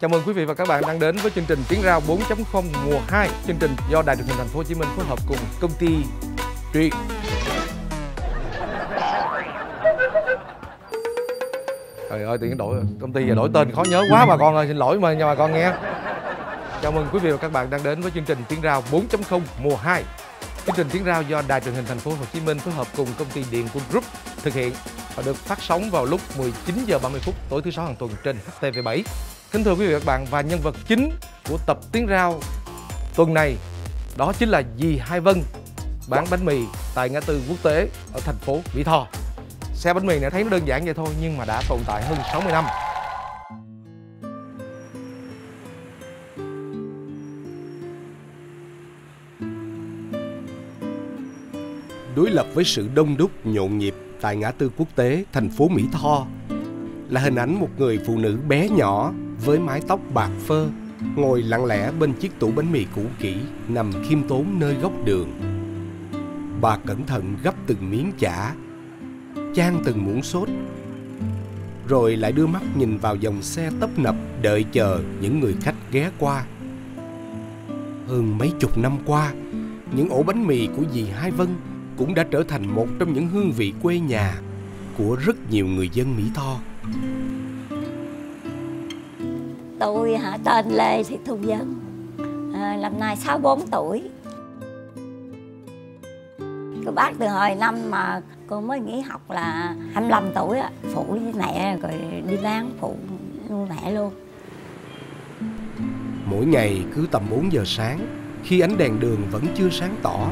Chào mừng quý vị và các bạn đang đến với chương trình Tiếng Rao 4.0 mùa 2 Chương trình do Đài truyền hình Thành phố Hồ Chí Minh phối hợp cùng công ty Truyện Trời ơi, tự đổi công ty giờ đổi tên khó nhớ quá bà con ơi, xin lỗi mà nha bà con nghe. Chào mừng quý vị và các bạn đang đến với chương trình Tiếng Rao 4.0 mùa 2 Chương trình Tiếng Rao do Đài truyền hình Thành phố Hồ Chí Minh phối hợp cùng công ty Điện Quân Group thực hiện và được phát sóng vào lúc 19 giờ 30 phút tối thứ sáu hàng tuần trên HTV7. Kính thưa quý vị và các bạn, và nhân vật chính của tập Tiếng Rao tuần này, đó chính là dì Hai Vân, bán bánh mì tại ngã tư quốc tế ở thành phố Mỹ Tho. Xe bánh mì này thấy nó đơn giản vậy thôi, nhưng mà đã tồn tại hơn 60 năm. đối lập với sự đông đúc, nhộn nhịp tại ngã tư quốc tế, thành phố Mỹ Tho là hình ảnh một người phụ nữ bé nhỏ với mái tóc bạc phơ ngồi lặng lẽ bên chiếc tủ bánh mì cũ kỹ nằm khiêm tốn nơi góc đường. Bà cẩn thận gấp từng miếng chả, chan từng muỗng sốt, rồi lại đưa mắt nhìn vào dòng xe tấp nập đợi chờ những người khách ghé qua. Hơn mấy chục năm qua, những ổ bánh mì của dì Hai Vân cũng đã trở thành một trong những hương vị quê nhà của rất nhiều người dân Mỹ Tho. Tôi hả? Tên Lê Thị Thu Dân à, Năm nay 64 tuổi. Cô bác từ hồi năm mà cô mới nghỉ học là 25 tuổi á. Phụ với mẹ rồi đi bán phụ nuôi mẹ luôn. Mỗi ngày cứ tầm 4 giờ sáng Khi ánh đèn đường vẫn chưa sáng tỏ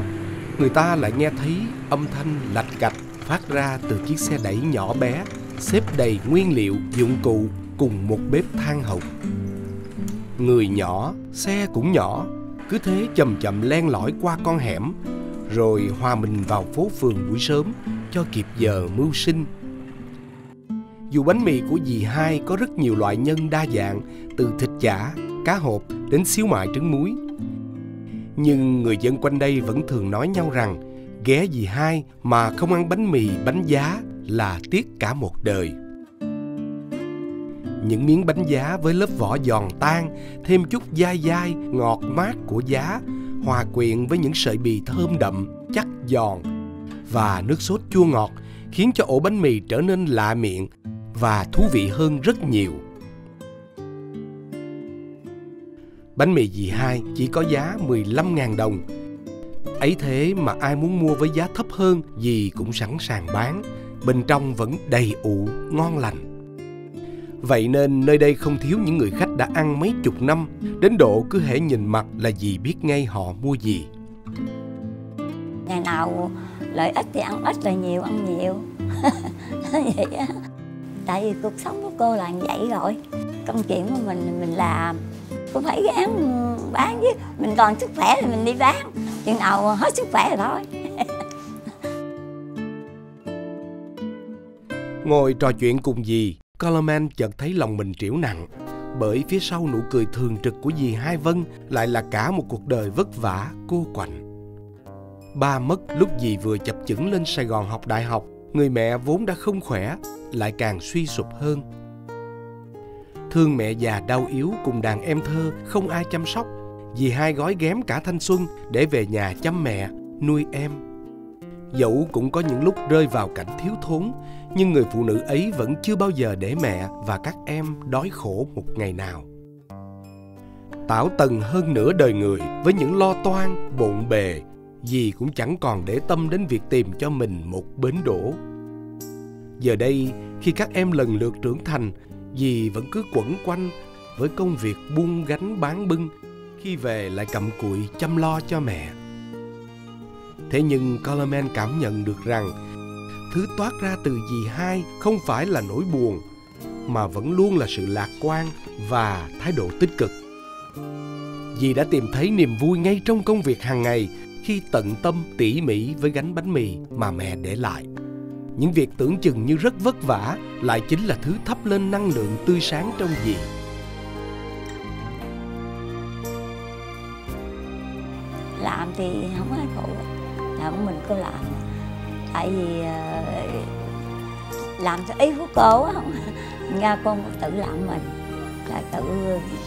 Người ta lại nghe thấy âm thanh lạch cạch phát ra từ chiếc xe đẩy nhỏ bé Xếp đầy nguyên liệu, dụng cụ cùng một bếp than hồng. Người nhỏ, xe cũng nhỏ. Cứ thế chậm chậm len lỏi qua con hẻm Rồi hòa mình vào phố phường buổi sớm Cho kịp giờ mưu sinh. Dù bánh mì của dì hai có rất nhiều loại nhân đa dạng Từ thịt chả, cá hộp đến xíu mại trứng muối. Nhưng người dân quanh đây vẫn thường nói nhau rằng Ghé dì hai mà không ăn bánh mì, bánh giá là tiếc cả một đời những miếng bánh giá với lớp vỏ giòn tan, thêm chút dai dai, ngọt mát của giá, hòa quyện với những sợi bì thơm đậm, chắc giòn và nước sốt chua ngọt khiến cho ổ bánh mì trở nên lạ miệng và thú vị hơn rất nhiều. Bánh mì dì hai chỉ có giá 15.000 đồng. Ấy thế mà ai muốn mua với giá thấp hơn dì cũng sẵn sàng bán. Bên trong vẫn đầy ụ, ngon lành. Vậy nên nơi đây không thiếu những người khách đã ăn mấy chục năm Đến độ cứ hễ nhìn mặt là gì biết ngay họ mua gì. Ngày nào lợi ích thì ăn ít lợi nhiều ăn nhiều. Vậy á. Tại vì cuộc sống của cô là vậy rồi. Công chuyện của mình mình làm. Cũng phải gán bán chứ. Mình còn sức khỏe thì mình đi bán. Chừng nào hết sức khỏe rồi thôi. Ngồi trò chuyện cùng dì Coleman chợt thấy lòng mình triểu nặng bởi phía sau nụ cười thường trực của dì Hai Vân lại là cả một cuộc đời vất vả, cô quạnh. Ba mất lúc dì vừa chập chững lên Sài Gòn học đại học, người mẹ vốn đã không khỏe, lại càng suy sụp hơn. Thương mẹ già đau yếu cùng đàn em thơ không ai chăm sóc, dì hai gói ghém cả thanh xuân để về nhà chăm mẹ, nuôi em. Dẫu cũng có những lúc rơi vào cảnh thiếu thốn, nhưng người phụ nữ ấy vẫn chưa bao giờ để mẹ và các em đói khổ một ngày nào. Tảo tần hơn nửa đời người với những lo toan, bộn bề dì cũng chẳng còn để tâm đến việc tìm cho mình một bến đỗ. Giờ đây, khi các em lần lượt trưởng thành, dì vẫn cứ quẩn quanh với công việc buông gánh bán bưng, khi về lại cầm cụi chăm lo cho mẹ. Thế nhưng coleman cảm nhận được rằng thứ toát ra từ dì hai không phải là nỗi buồn, mà vẫn luôn là sự lạc quan và thái độ tích cực. Dì đã tìm thấy niềm vui ngay trong công việc hàng ngày khi tận tâm tỉ mỉ với gánh bánh mì mà mẹ để lại. Những việc tưởng chừng như rất vất vả lại chính là thứ thắp lên năng lượng tươi sáng trong dì. Làm thì không ai phụ làm mình cứ làm tại vì ờ, làm cho ý của cô á không nga con tự làm mình là tự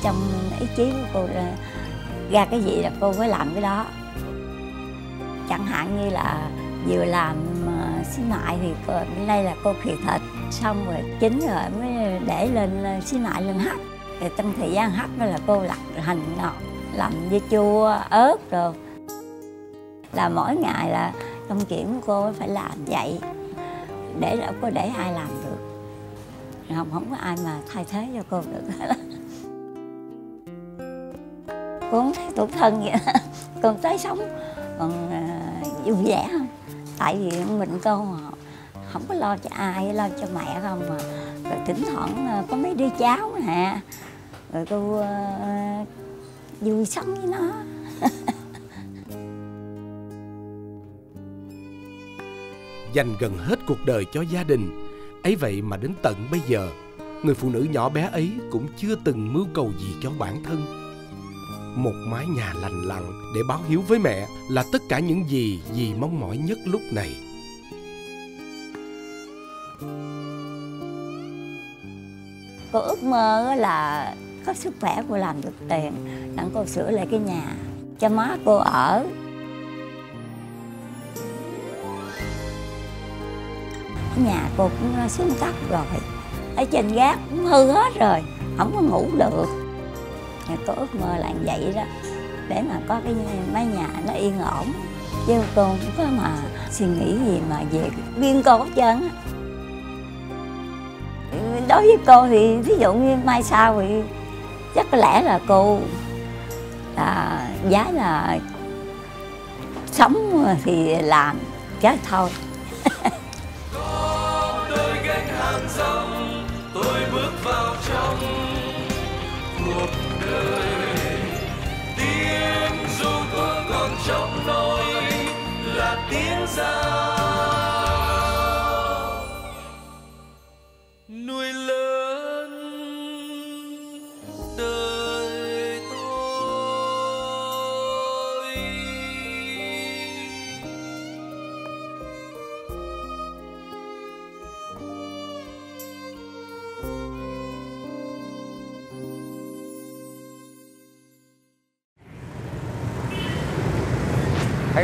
trong ý chí của cô là ra cái gì là cô mới làm cái đó. Chẳng hạn như là vừa làm ờ, xí mại thì cô, đây là cô khìa thịt xong rồi chín rồi mới để lên ờ, xí mại lên hấp thì trong thời gian hấp đó là cô lặt hành ngọt làm với chua ớt rồi là mỗi ngày là công chuyện của cô phải làm vậy. Để đâu có để ai làm được. Không không có ai mà thay thế cho cô được. Hết cô không thấy tủi thân vậy. Còn tới sống. Còn uh, vui vẻ không? Tại vì mình cô mà không có lo cho ai lo cho mẹ không mà. Rồi thỉnh thoảng à, có mấy đứa cháu nè. Rồi cô uh, vui sống với nó. dành gần hết cuộc đời cho gia đình. Ấy vậy mà đến tận bây giờ, người phụ nữ nhỏ bé ấy cũng chưa từng mưu cầu gì cho bản thân. Một mái nhà lành lặn để báo hiếu với mẹ là tất cả những gì dì mong mỏi nhất lúc này. Cô ước mơ là có sức khỏe, cô làm được tiền, đặng cô sửa lại cái nhà cho má cô ở. Nhà cô cũng à, xuống cấp rồi. Ở trên gác cũng hư hết rồi, không có ngủ được. Cô ước mơ là vậy đó, để mà có cái mái nhà nó yên ổn. Chứ cô không có mà suy nghĩ gì mà về biên cô hết trơn á. Đối với cô thì ví dụ như mai sau thì chắc có lẽ là cô là giá là sống thì làm chết thôi. gánh hàng tôi bước vào trong cuộc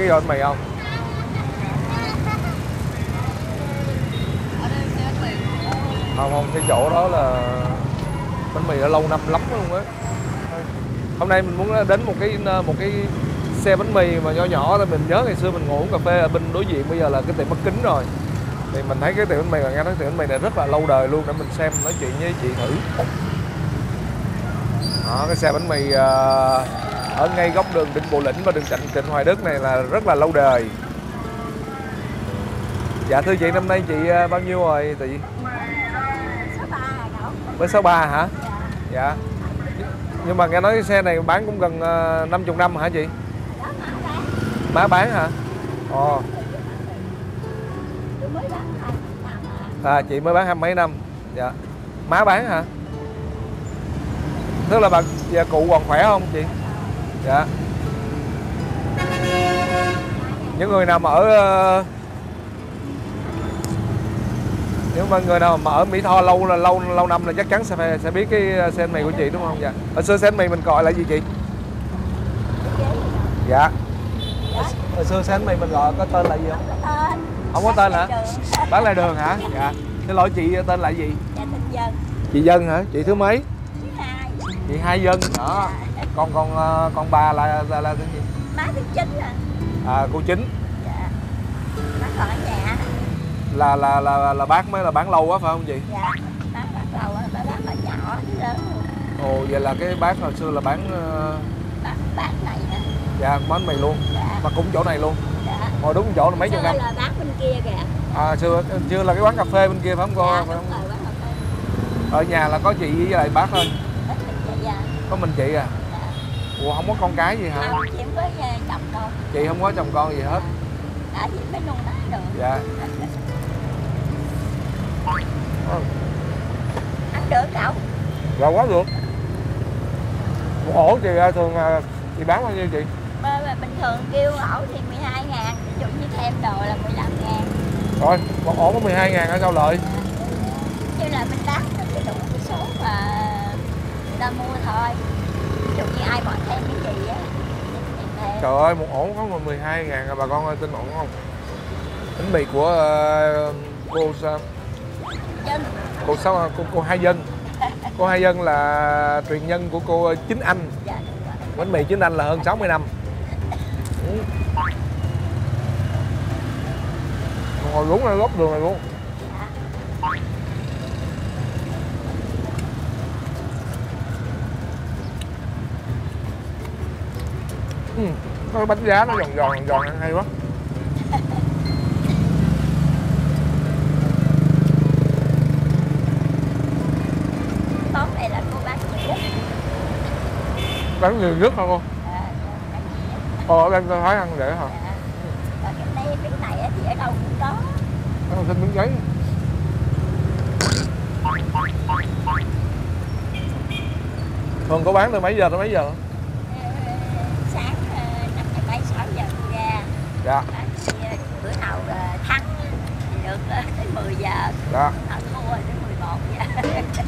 cái bánh mì không? Không không cái chỗ đó là bánh mì đã lâu năm lắm luôn á. Hôm nay mình muốn đến một cái một cái xe bánh mì mà nhỏ nhỏ thì mình nhớ ngày xưa mình ngủ uống cà phê ở bên đối diện bây giờ là cái tiệm mắt kính rồi. Thì mình thấy cái tiệm bánh mì và nghe nói tiệm bánh mì này rất là lâu đời luôn để mình xem nói chuyện với chị thử. Đó cái xe bánh mì uh, ở ngay góc đường Đinh Bộ Lĩnh và đường Trịnh Trịnh Hoài Đức này là rất là lâu đời Dạ thưa chị, năm nay chị à, bao nhiêu rồi chị? Mới 63 hả? Dạ Nhưng mà nghe nói cái xe này bán cũng gần à, 50 năm hả chị? Má bán hả? Ồ À chị mới bán hai mấy năm Dạ Má bán hả? Tức là bà giờ cụ còn khỏe không chị? Dạ. Những người nào mà ở ờ, những mà người nào mà ở Mỹ Tho lâu là lâu lâu năm là chắc chắn sẽ sẽ biết cái ờ, xe mì của chị đúng không? Dạ. Hồi xưa xe mì mình gọi là gì chị? Dạ. Hồi xưa xe mì mình gọi có tên là gì không? Không có tên hả? Bán lại đường hả? Dạ. Xin lỗi chị tên là gì? Dạ, chị dân hả? Chị thứ mấy? Chị hai dân đó con con ờ, con ba là là, là cái gì? Má thứ chín à. À cô chín dạ. Má còn ở nhà. Là là là là bác mới là bán lâu quá phải không chị? Dạ bác bán lâu á bác bán là nhỏ lớn ồ vậy là cái bác hồi xưa là bán uh... bán bán này hả dạ bán mì luôn. Dạ. mà cũng chỗ này luôn. Dạ. Ngồi đúng chỗ là mấy chục năm. là bán bên kia kìa. À xưa chưa là cái quán cà phê bên kia phải không cô? Dạ, phải không? Rồi, ở nhà là có chị với lại bác thôi. Dạ. có mình chị à Ủa không có con cái gì hả? Không, chị không có ờ, chồng con. Chị không có chồng con gì hết. Đã chị mới nuôi nó được. Dạ. Ăn được cậu Rồi quá được. Một ổ chị thường à, chị bán bao nhiêu chị? Bình thường kêu ổ thì 12 ngàn Ví dụ như thêm đồ là 15 ngàn. Rồi, một ổ có 12 ngàn ở sao lợi? Như là mình bán cái đủ cái số mà ra mua thôi dụ như ai bỏ thêm cái gì á Trời ơi, một ổ có mà 12 ngàn à bà con ơi, tin ổn không? Bánh mì của ờ, cô sao? chân Cô sao cô, cô Hai Dân Cô Hai Dân là truyền nhân của cô Chính Anh dạ Bánh mì Chính Anh là hơn 60 năm Ừ. Ngồi đúng ngay góc đường này luôn Ừ, cái bánh giá nó giòn giòn giòn ăn hay quá món này là cô bán nhiều nhất bán nhiều nhất hả cô? à, Ờ, em thấy ăn để hả? à. còn cái này cái này thì ở đâu cũng có Ăn xin miếng giấy Thường có bán từ mấy giờ tới mấy giờ? Ờ, sáng ờ, năm giờ mấy sáu giờ đi ra Dạ, Đó, thì, ờ, bữa nào ờ, thắng thì được ờ, tới 10 giờ. Dạ. Họ thua tới 11 giờ.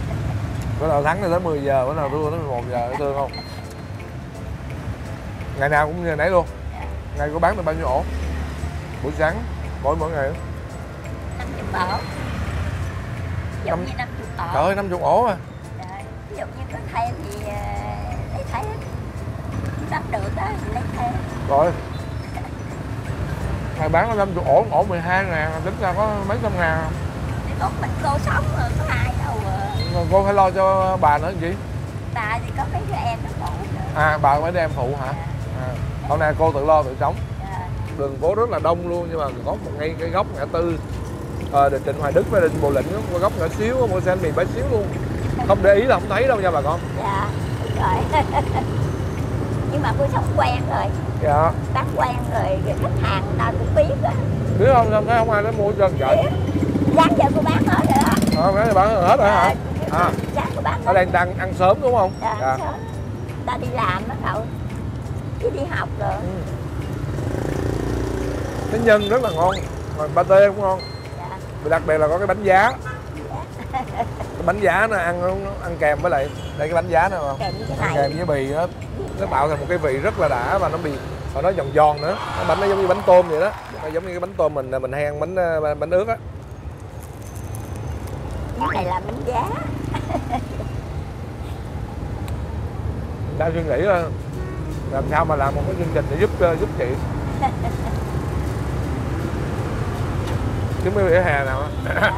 Bữa nào thắng thì tới 10 giờ, bữa nào thua tới 11 giờ, thấy thương không? Ngày nào cũng như nãy luôn. Ngày có bán được bao nhiêu ổ? Buổi sáng, mỗi mỗi ngày năm chục ổ. Ví dụ Năm- như năm chục ổ. Trời ơi, 50 ổ à. Rồi, ví dụ như có thêm thì lấy thêm. Bắt được đó thì lấy thêm. Rồi Ngày bán có 50 ổ, ổ 12 ngàn, tính ra có mấy trăm ngàn. Thì có mình cô sống rồi có ai đâu ờ. Mà Cô phải lo cho bà nữa chị bà thì có mấy đứa em nó phụ nữa. À, bà phải đem phụ hả? À, hôm nay cô tự lo tự sống. Ờ, đường phố rất là đông luôn nhưng mà có một ngay cái góc ngã tư. À, đường Trịnh Hoài Đức với Trịnh Bồ Lĩnh có góc nhỏ xíu có một xe mì bé xíu luôn. Không để ý là không thấy đâu nha bà con. Dạ đúng rồi nhưng mà cô sống quen rồi. Dạ. Bán quen rồi khách hàng ta cũng biết rồi biết không? Sao thấy không ai đến mua trơn trời dáng giờ cô bán hết rồi đó. À, cái này bán hết rồi hả? À. Dáng cô bán ở hết. đây đang ăn sớm đúng không? Dạ, dạ. sớm. ta đi làm bắt đầu chứ đi học rồi. Ừ. cái nhân rất là ngon. Mà pate cũng ngon dạ. và đặc biệt là có cái bánh giá. Cái bánh giá nó ăn nó ăn kèm với lại đây cái bánh giá này không? Kèm với cái ăn này. kèm với bì nó nó tạo thành một cái vị rất là đã và nó bị và nó giòn giòn nữa. Cái bánh nó giống như bánh tôm vậy đó. Nó giống như cái bánh tôm mình mình hay ăn bánh ờ, bánh ướt á. Cái này là bánh giá. Đang suy nghĩ là làm sao mà làm một cái chương trình để giúp ờ, giúp chị? Chứ mấy vỉa hè nào á dạ.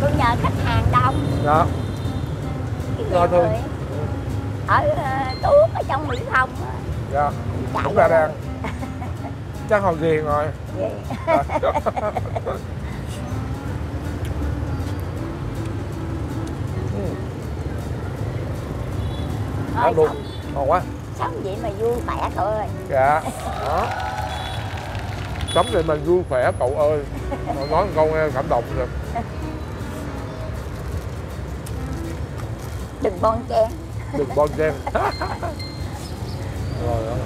cô nhờ khách hàng nhiều thôi. người ở tuốt ở trong mỹ thông dạ cũng ra đang chắc hồi ghiền rồi. Vậy. Ừ, thôi ăn luôn. sống, ngon quá. sống vậy mà vui khỏe thôi dạ. Đó. Sống thì mình vui khỏe cậu ơi. Mà nói một câu nghe cảm động rồi đừng bon chen. Đừng bon chen. Rồi đó.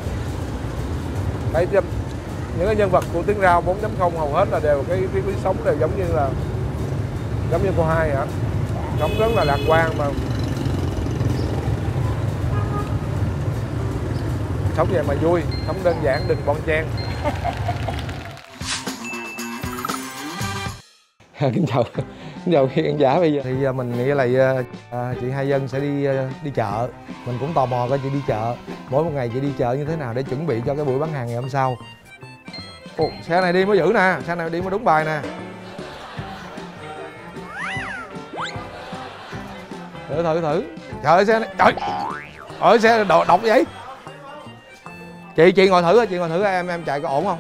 Thấy chưa? Những cái nhân vật của tiếng rao 4.0 hầu hết là đều cái lý sống đều giống như là giống như cô hai hả? Sống rất là lạc quan mà. Sống vậy mà vui sống đơn giản đừng bon chen. Kính chào kính hiện giả bây giờ. Thì giờ mình nghĩ là à, à, chị hai dân sẽ đi à, đi chợ. Mình cũng tò mò coi chị đi chợ. Mỗi một ngày chị đi chợ như thế nào để chuẩn bị cho cái buổi bán hàng ngày hôm sau. Ồ, xe này đi mới giữ nè. Xe này đi mới đúng bài nè. Thử thử thử. Trời ơi xe này trời! Ở xe đồ độc vậy. Chị chị ngồi thử chị ngồi thử em em chạy có ổn không?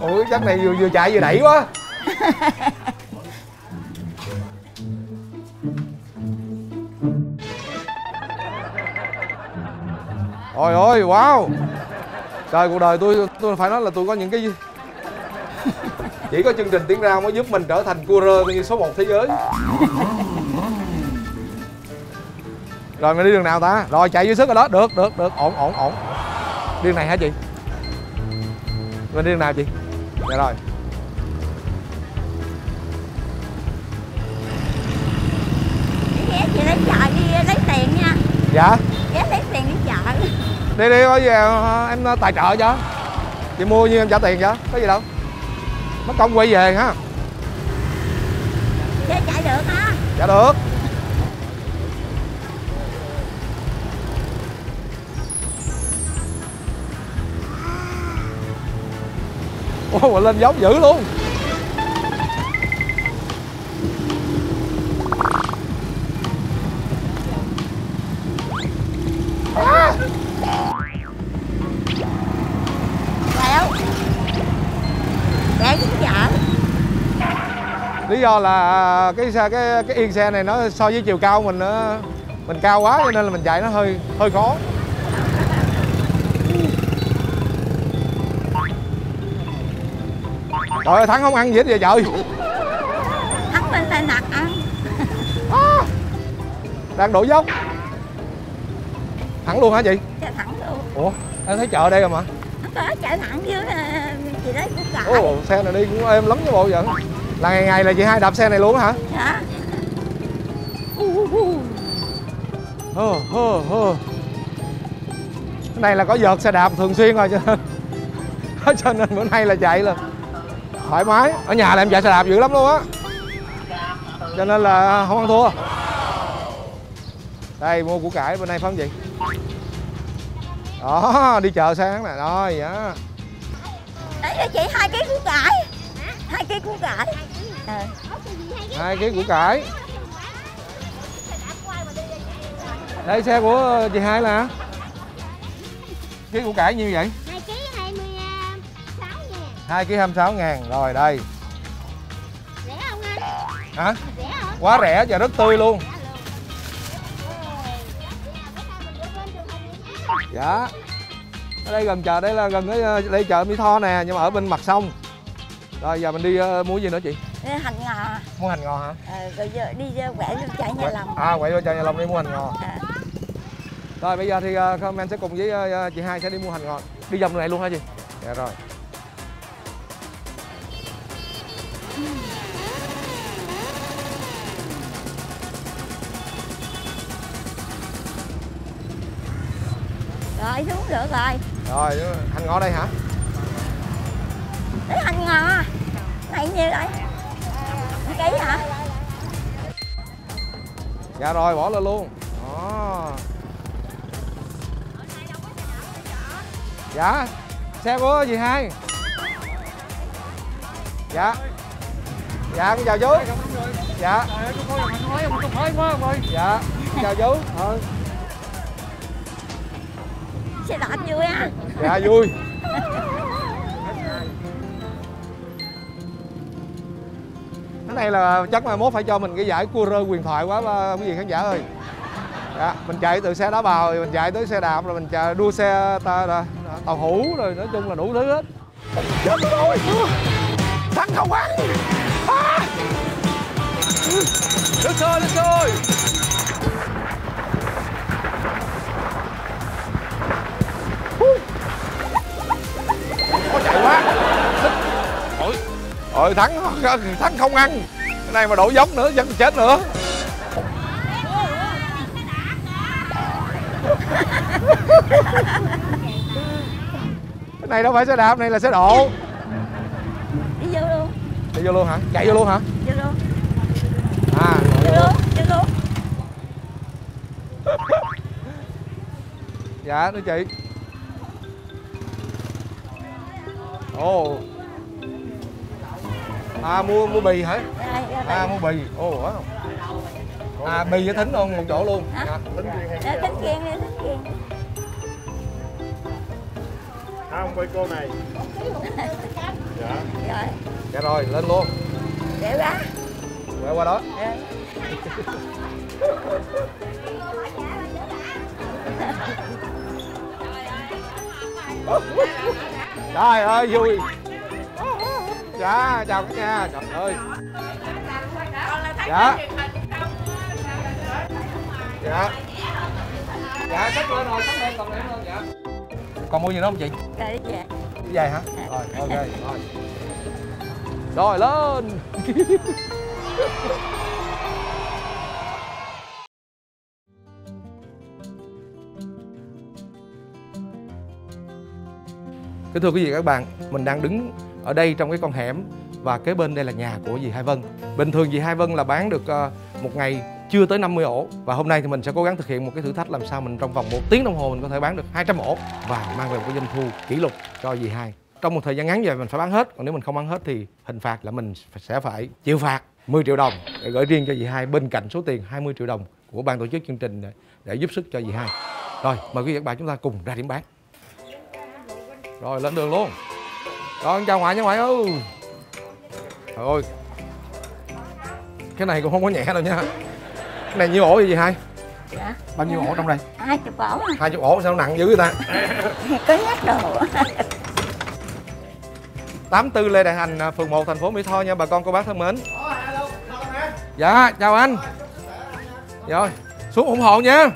Ủa, chắc này vừa vừa chạy vừa đẩy quá. Ôi ôi, wow. Trời, cuộc đời tôi tôi phải nói là tôi có những cái chỉ có chương trình tiếng ra mới giúp mình trở thành cua rơ như số 1 thế giới. Rồi mình đi đường nào ta? Rồi, chạy dưới sức rồi đó. Được được được. Ổn ổn ổn. Đường này hả chị? Mình đi đường nào chị? Dạ rồi. Chị lấy chợ đi lấy tiền nha. Dạ? Ghé lấy tiền đi chợ. Đi đi gì à, em tài trợ cho. Chị mua như em trả tiền cho có gì đâu. Mất công quay về ha xe chạy được hả dạ được Ồ, mà lên giống dữ luôn. Chợ lý do là cái xe cái cái yên xe này nó so với chiều cao mình nó mình cao quá cho nên là mình chạy nó hơi hơi khó trời ơi thắng không ăn gì hết vậy trời thắng bên tay nặc ăn. Đang đổ dốc. Thẳng luôn hả chị? Cho thẳng luôn. Ủa em thấy chợ đây rồi mà. Không có chợ thẳng dưới ờ, chị lấy củ cải ồ xe này đi cũng êm lắm chứ bộ vậy là ngày ngày là chị hai đạp xe này luôn hả? Hả hơ hơ hơ. Cái này là có vợt xe đạp thường xuyên rồi cho nên cho nên bữa nay là chạy là thoải mái. Ở nhà là em chạy xe đạp dữ lắm luôn á. Cho nên là không ăn thua. Đây mua củ cải bên đây phải không chị? Đó đi chợ sáng nè. Rồi dạ. Đấy cho chị hai ký củ cải. Hai ký củ cải. Ờ hai ký củ cải. Đây xe của chị hai là ký củ cải nhiêu vậy hai ký 26 ngàn rồi đây. Rẻ không anh? Hả? Rẻ hả? Quá rẻ và rất tươi luôn. Dạ. Ở đây gần chợ đây là gần cái ờ, đây chợ Mỹ Tho nè nhưng mà ở bên mặt sông. Rồi giờ mình đi ờ, mua gì nữa chị? Hành ngò. Mua hành ngò hả? Ờ, rồi giờ đi vô quẹo vô chợ nhà lòng. à quậy vô chợ nhà lòng đi mua hành ngò. Ờ. rồi bây giờ thì uh, comment sẽ cùng với ờ, chị hai sẽ đi mua hành ngò. Đi vòng này luôn hả chị? Dạ rồi rồi xuống được rồi. Rồi hành ngò đây hả? Lấy hành ngò này nhiêu đây. Ký hả? Dạ rồi bỏ lên luôn. Đó. Dạ xe của chị hai. Dạ. Dạ con chào chú. Dạ. Dạ chào chú. Ờ xe đạp vui á. Dạ vui. Cái này là chắc là mốt phải cho mình cái giải cua rơ quyền thoại quá quý vị khán giả ơi. Dạ, mình chạy từ xe đá bào rồi mình chạy tới xe đạp rồi mình chạy đua xe ta, ta, tàu hũ rồi nói chung là đủ thứ hết. Chết rồi thắng không ăn. À. lên rồi lên rồi ôi thắng thắng không ăn. Cái này mà đổ dốc nữa chắc chết nữa. Cái này đâu phải xe đạp này là xe độ. Đi vô luôn. Đi vô luôn hả? Chạy vô luôn hả? Vô luôn. À vô luôn. vô luôn. Dạ thưa chị. Ồ à mua mua bì hả? Đây, đây, à mua bì. Ồ wow. à bì với thính luôn một chỗ luôn. Hả? dạ, thính đây. tính kiên đi tính kiên. Không quay cô này. Dạ. Rồi. Dạ rồi lên luôn. Để ra quẹo qua đó. Rồi. trời ơi vui dạ chào cả nhà. Trời ơi. Dạ. Dạ. Dạ sắp lên rồi sắp lên còn lên lên dạ. Còn mua gì nữa không chị? Rồi về. dài hả? Rồi ok rồi. Rồi lên. Kính thưa quý vị các bạn, mình đang đứng ở đây trong cái con hẻm và kế bên đây là nhà của dì Hai Vân. Bình thường dì Hai Vân là bán được ờ, một ngày chưa tới 50 ổ và hôm nay thì mình sẽ cố gắng thực hiện một cái thử thách làm sao mình trong vòng một tiếng đồng hồ mình có thể bán được 200 ổ và mang về một cái doanh thu kỷ lục cho dì Hai. Trong một thời gian ngắn vậy mình phải bán hết, còn nếu mình không bán hết thì hình phạt là mình sẽ phải chịu phạt 10 triệu đồng để gửi riêng cho dì Hai bên cạnh số tiền 20 triệu đồng của ban tổ chức chương trình để, để giúp sức cho dì Hai. Rồi, mời quý vị và các bạn chúng ta cùng ra điểm bán. Rồi lên đường luôn rồi chào ngoại nha ngoại ơi. Trời ơi. Cái này cũng không có nhẹ đâu nha. Cái này nhiêu ổ vậy gì hai? Dạ. Bao nhiêu ổ trong đây? Hai chục ổ à. hai chục ổ sao nặng dữ vậy ta? Có nhắc đồ. 84 Lê Đại Hành à, phường 1 thành phố Mỹ Tho nha bà con cô bác thân mến. Dạ chào anh. Rồi xuống ủng hộ nha.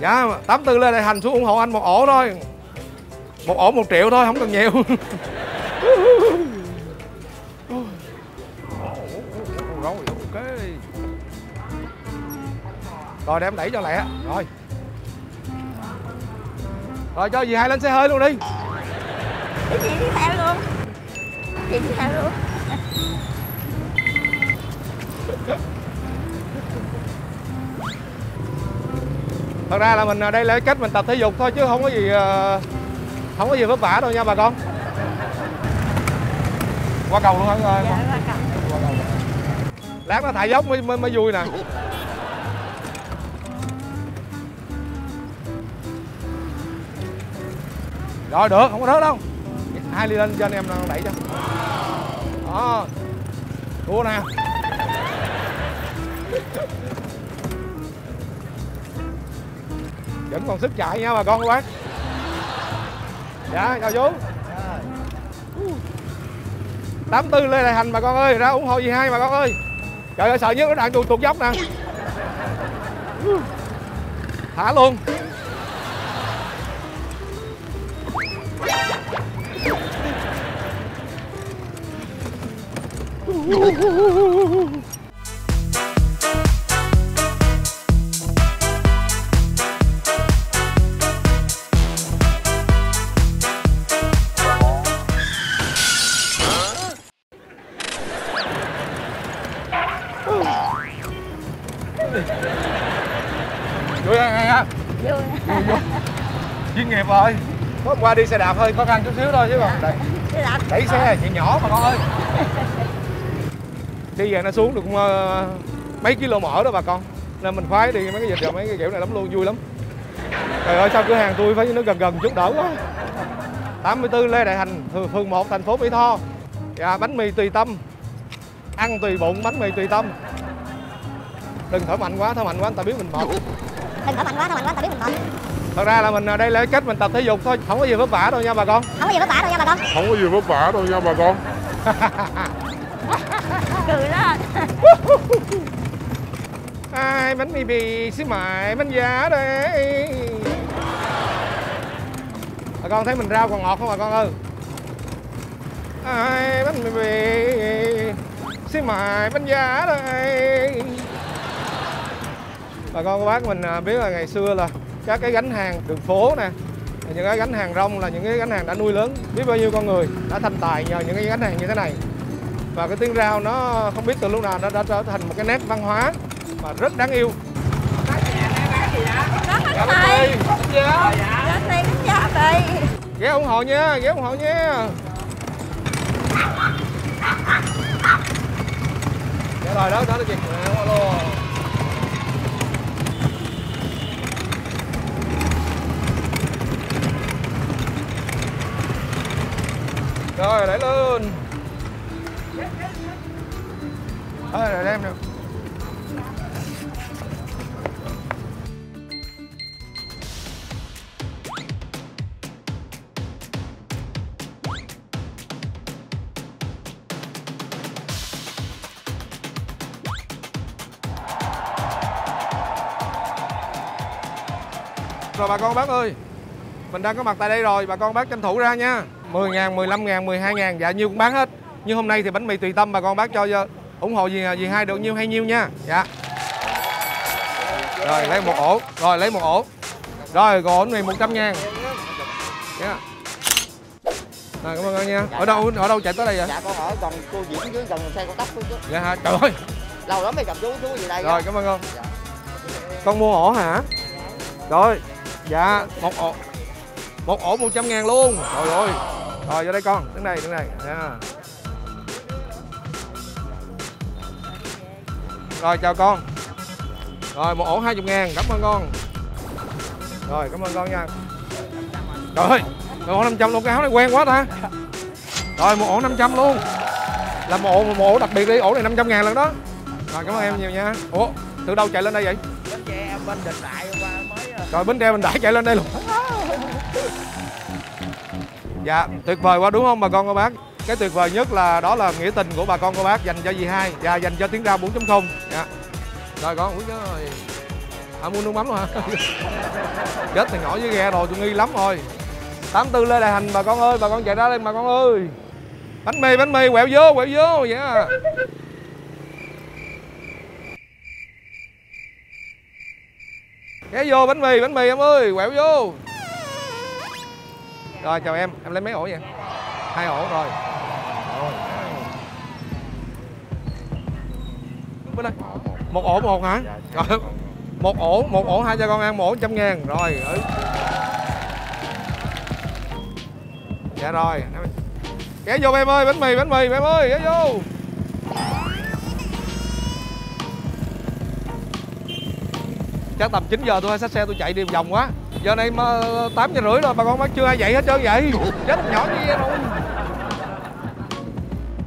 Dạ 84 Lê Đại Hành xuống ủng hộ anh một ổ thôi. Một ổ một triệu thôi không cần nhiều Rồi ok. Rồi để em đẩy cho lẹ. Rồi. Rồi cho dì hai lên xe hơi luôn đi. Cái chị đi theo luôn. Chị đi theo luôn. thật ra là mình ở đây là cách mình tập thể dục thôi chứ không có gì ờ, không có gì vất vả đâu nha bà con. Qua cầu luôn hả? Dạ, lát nó thả dốc mới, mới mới vui nè. Rồi được không có rớt đâu. Hai ly lên cho anh em nó đẩy cho. Đó. Cua nè. Vẫn còn sức chạy nha bà con các bác. Dạ chào chú. Tám tư lê đại hành bà con ơi ra ủng hộ gì hai bà con ơi trời ơi sợ nhất cái đoạn tuột tuột dốc nè. Thả luôn. Vui qua đi xe đạp hơi khó khăn chút xíu thôi chứ còn đẩy, Xe đạp. đẩy xe chuyện nhỏ mà con ơi. Đi về nó xuống được cũng, ờ, mấy kilo mỡ đó bà con. Nên mình khoái đi mấy cái dịch rồi mấy cái kiểu này lắm luôn vui lắm. Trời ơi sao cửa hàng tôi phải nó gần gần chút đỡ quá. 84 Lê Đại Hành phường- phường 1 thành phố Mỹ Tho. Dạ, bánh mì tùy tâm. Ăn tùy bụng bánh mì tùy tâm. Đừng thở mạnh quá thở mạnh quá người ta biết mình mệt Đừng thở mạnh quá, thở mạnh quá, tao biết mình mệt. Thật ra là mình ở đây là cách mình tập thể dục thôi không có gì vất vả đâu nha bà con. Không có gì vất vả đâu nha bà con. Không có gì vất vả đâu nha bà con. Cười lên. ai bánh mì bì xíu mại bánh giá đây? Bà con thấy mình rau còn ngọt không bà con ơi? Ai bánh mì bì xíu mại bánh giá đây? Bà con cô bác mình à, biết là ngày xưa là các cái gánh hàng đường phố nè, những cái gánh hàng rong là những cái gánh hàng đã nuôi lớn, biết bao nhiêu con người đã thành tài nhờ những cái gánh hàng như thế này. Và cái tiếng rao nó không biết từ lúc nào nó đã trở thành một cái nét văn hóa mà rất đáng yêu. Rất hết thầy. ghé ủng hộ nha, ghé ủng hộ nha. Dạ rồi, đó đó là chị alo. Rồi đẩy lên. Thôi rồi đem được. Rồi bà con bác ơi mình đang có mặt tại đây rồi bà con bác tranh thủ ra nha. 10 ngàn 15 ngàn 12 ngàn dạ nhiêu cũng bán hết. Nhưng hôm nay thì bánh mì tùy tâm bà con bác cho ủng hộ gì gì hai được nhiêu hay nhiêu nha. Dạ. Rồi lấy một ổ rồi lấy một ổ. Rồi còn ổ này 100 ngàn. Dạ. Rồi, cảm ơn con nha. Ở đâu ở đâu chạy tới đây vậy? Dạ con ở gần cô Diễm dưới gần xe con tóc chứ. dạ hả? Trời ơi. Lâu lắm mới gặp chú chú gì đây. rồi cảm ơn con. Con mua ổ hả? Rồi. Dạ một ổ một ổ 100 ngàn luôn. Rồi rồi rồi vô đây con. Đứng đây đứng đây. Dạ. rồi chào con. Rồi một ổ 20 ngàn. Cảm ơn con. Rồi cảm ơn con nha. Trời ơi một ổ 500 luôn. Cái áo này quen quá ta. Rồi một ổ 500 luôn. Là một ổ, một ổ đặc biệt đi. Ổ này 500 ngàn lần đó. Rồi cảm ơn em nhiều nha. Ủa từ đâu chạy lên đây vậy? Bến tre bên định đại qua mới ờ, rồi bến tre mình đãi chạy lên đây luôn dạ tuyệt vời quá đúng không bà con cô bác? Cái tuyệt vời nhất là đó là nghĩa tình của bà con cô bác dành cho dì hai và dành cho tiếng rao 4.0 dạ. Rồi con uống rồi à mua nước mắm luôn hả? Chết thằng nhỏ với ghe rồi tôi nghi lắm rồi 84 Lê Đại Hành bà con ơi bà con chạy ra đây bà con ơi. Bánh mì bánh mì quẹo vô quẹo vô vậy à. ghé vô bánh mì bánh mì em ơi quẹo vô rồi chào em. Em lấy mấy ổ vậy? Hai ổ rồi. Rồi bên đây. Một ổ một hả? Rồi một ổ một ổ hai cho con ăn một ổ trăm ngàn. Rồi ừ. dạ rồi. Ghé vô em ơi bánh mì bánh mì em ơi ghé vô. Chắc tầm 9 giờ tôi hay xách xe tôi chạy đi vòng quá giờ này mà 8 giờ rưỡi rồi bà con bác chưa ai dậy hết trơn vậy. Chết nhỏ như vậy rồi.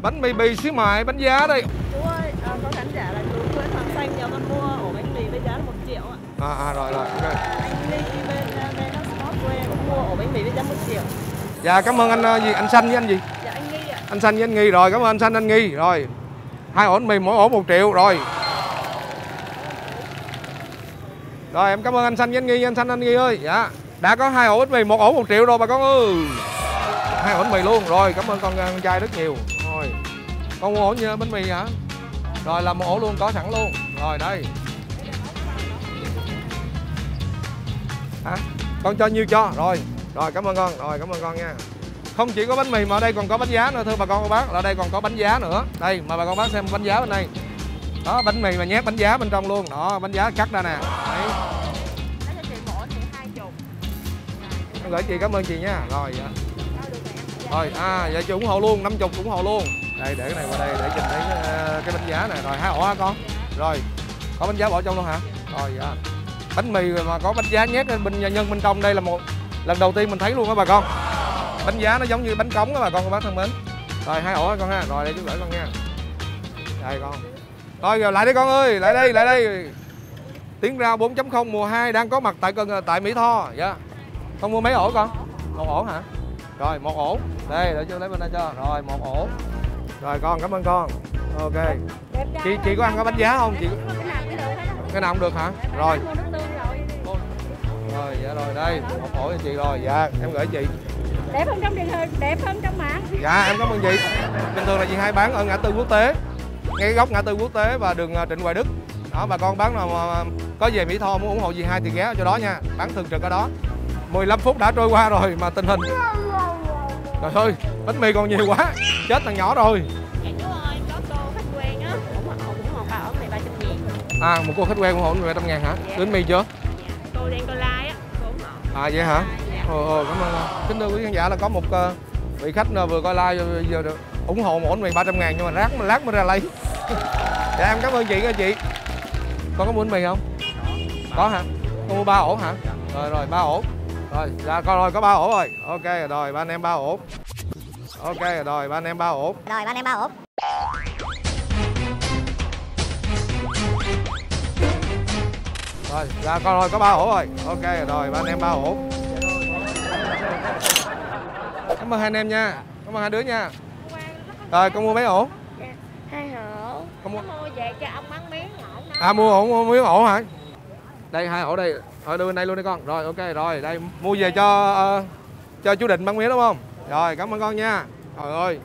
Bánh mì bì xíu mại bánh giá đây. Chú ơi, à, có khán giả là chú Nguyễn Hoàng Xanh nhờ con mua ổ bánh mì với giá là 1 triệu ạ. à, à rồi rồi ok. Anh Ly bên uh, bên Sport quê cũng mua ổ bánh mì với giá 1 triệu. dạ cảm ơn anh ờ, gì anh xanh với anh gì? Dạ anh Ly ạ. anh xanh với anh nghi rồi cảm ơn anh xanh anh nghi rồi. Hai ổ bánh mì mỗi ổ một triệu rồi rồi em cảm ơn anh xanh với anh nghi anh xanh anh nghi ơi. Dạ. Đã có hai ổ bánh mì một ổ một triệu rồi bà con ơi. Hai ổ bánh mì luôn. Rồi cảm ơn con, con trai rất nhiều. Rồi con mua ổ như bánh mì hả? Rồi làm một ổ luôn có sẵn luôn. Rồi đây. Hả? Con cho nhiêu cho? Rồi rồi cảm ơn con. Rồi cảm ơn con nha. Không chỉ có bánh mì mà ở đây còn có bánh giá nữa thưa bà con cô bác. Ở đây còn có bánh giá nữa. Đây mà bà con bác xem bánh giá bên đây đó, bánh mì mà nhét bánh giá bên trong luôn. Đó, bánh giá cắt ra nè. Đấy. Em gửi chị cảm ơn chị nha. Rồi dạ. rồi à vậy chị ủng hộ luôn 50 ủng hộ luôn. Đây, để cái này qua đây để nhìn thấy ờ, cái bánh giá này rồi hai ổ hả con? Rồi, có bánh giá bỏ trong luôn hả? Rồi dạ. Bánh mì mà có bánh giá nhét bên nhân bên trong đây là một, lần đầu tiên mình thấy luôn á bà con. Bánh giá nó giống như bánh cống đó bà con cô bác thân mến. Rồi hai ổ hả con ha. Rồi đây chú gửi con nha. Đây, con rồi rồi lại đây con ơi lại đây lại đây. Tiếng rao 4.0 mùa 2 đang có mặt tại cần tại Mỹ Tho. Dạ. Con mua mấy ổ con? Một ổ hả? Rồi một ổ. Đây để cho lấy bên đây cho. Rồi một ổ. Rồi con cảm ơn con. Ok. Chị chị có ăn có bánh giá không? Chị cái nào cũng được hả? Rồi. Rồi dạ rồi đây một ổ cho chị rồi. Dạ em gửi chị. Đẹp hơn trong điện thoại, đẹp hơn trong mạng dạ em cảm ơn chị. Bình thường là chị hay bán ở ngã tư quốc tế ngay góc ngã tư quốc tế và đường à, Trịnh Hoài Đức. Đó bà con bán nào mà có về Mỹ Tho muốn ủng hộ gì hai thì ghé ở chỗ đó nha bán thường trực ở đó. 15 phút đã trôi qua rồi mà tình hình. Trời ơi bánh mì còn nhiều quá chết thằng nhỏ rồi. Chú ơi, có cô khách quen á, ủng hộ ủng hộ ba ổ này 300 ngàn. à một cô khách quen ủng hộ người trăm ngàn hả? Dạ. bánh mì chưa? Dạ, cô đang coi like á, cô ủng hộ. à vậy hả? Dạ. ồ ồ cảm ơn. Kính thưa quý khán giả là có một ờ, vị khách vừa coi like giờ được ủng hộ một ổ mì 300 ngàn nhưng mà lát lát mới ra lấy. Dạ em cảm ơn chị nha chị. Con có muốn mì không? Có hả? Con mua ba ổ hả? Rồi rồi ba ổ. Rồi dạ con rồi có ba ổ rồi. Ok rồi ba anh em ba ổ. Ok rồi ba anh em ba ổ. Rồi ba anh em ba ổ. rồi dạ con rồi có ba ổ rồi. Ok rồi ba anh em ba ổ. Cảm ơn hai anh em nha. Cảm ơn hai đứa nha rồi con mua mấy ổ Hai hổ con mua Mua về cho ông bán miếng ổn à mua ổ mua miếng ổ hả đây hai ổ đây Rồi đưa bên đây luôn đi con. Rồi ok rồi, đây mua về cho ờ, cho chú Định bán mía đúng không? Rồi cảm ơn con nha. Trời ơi.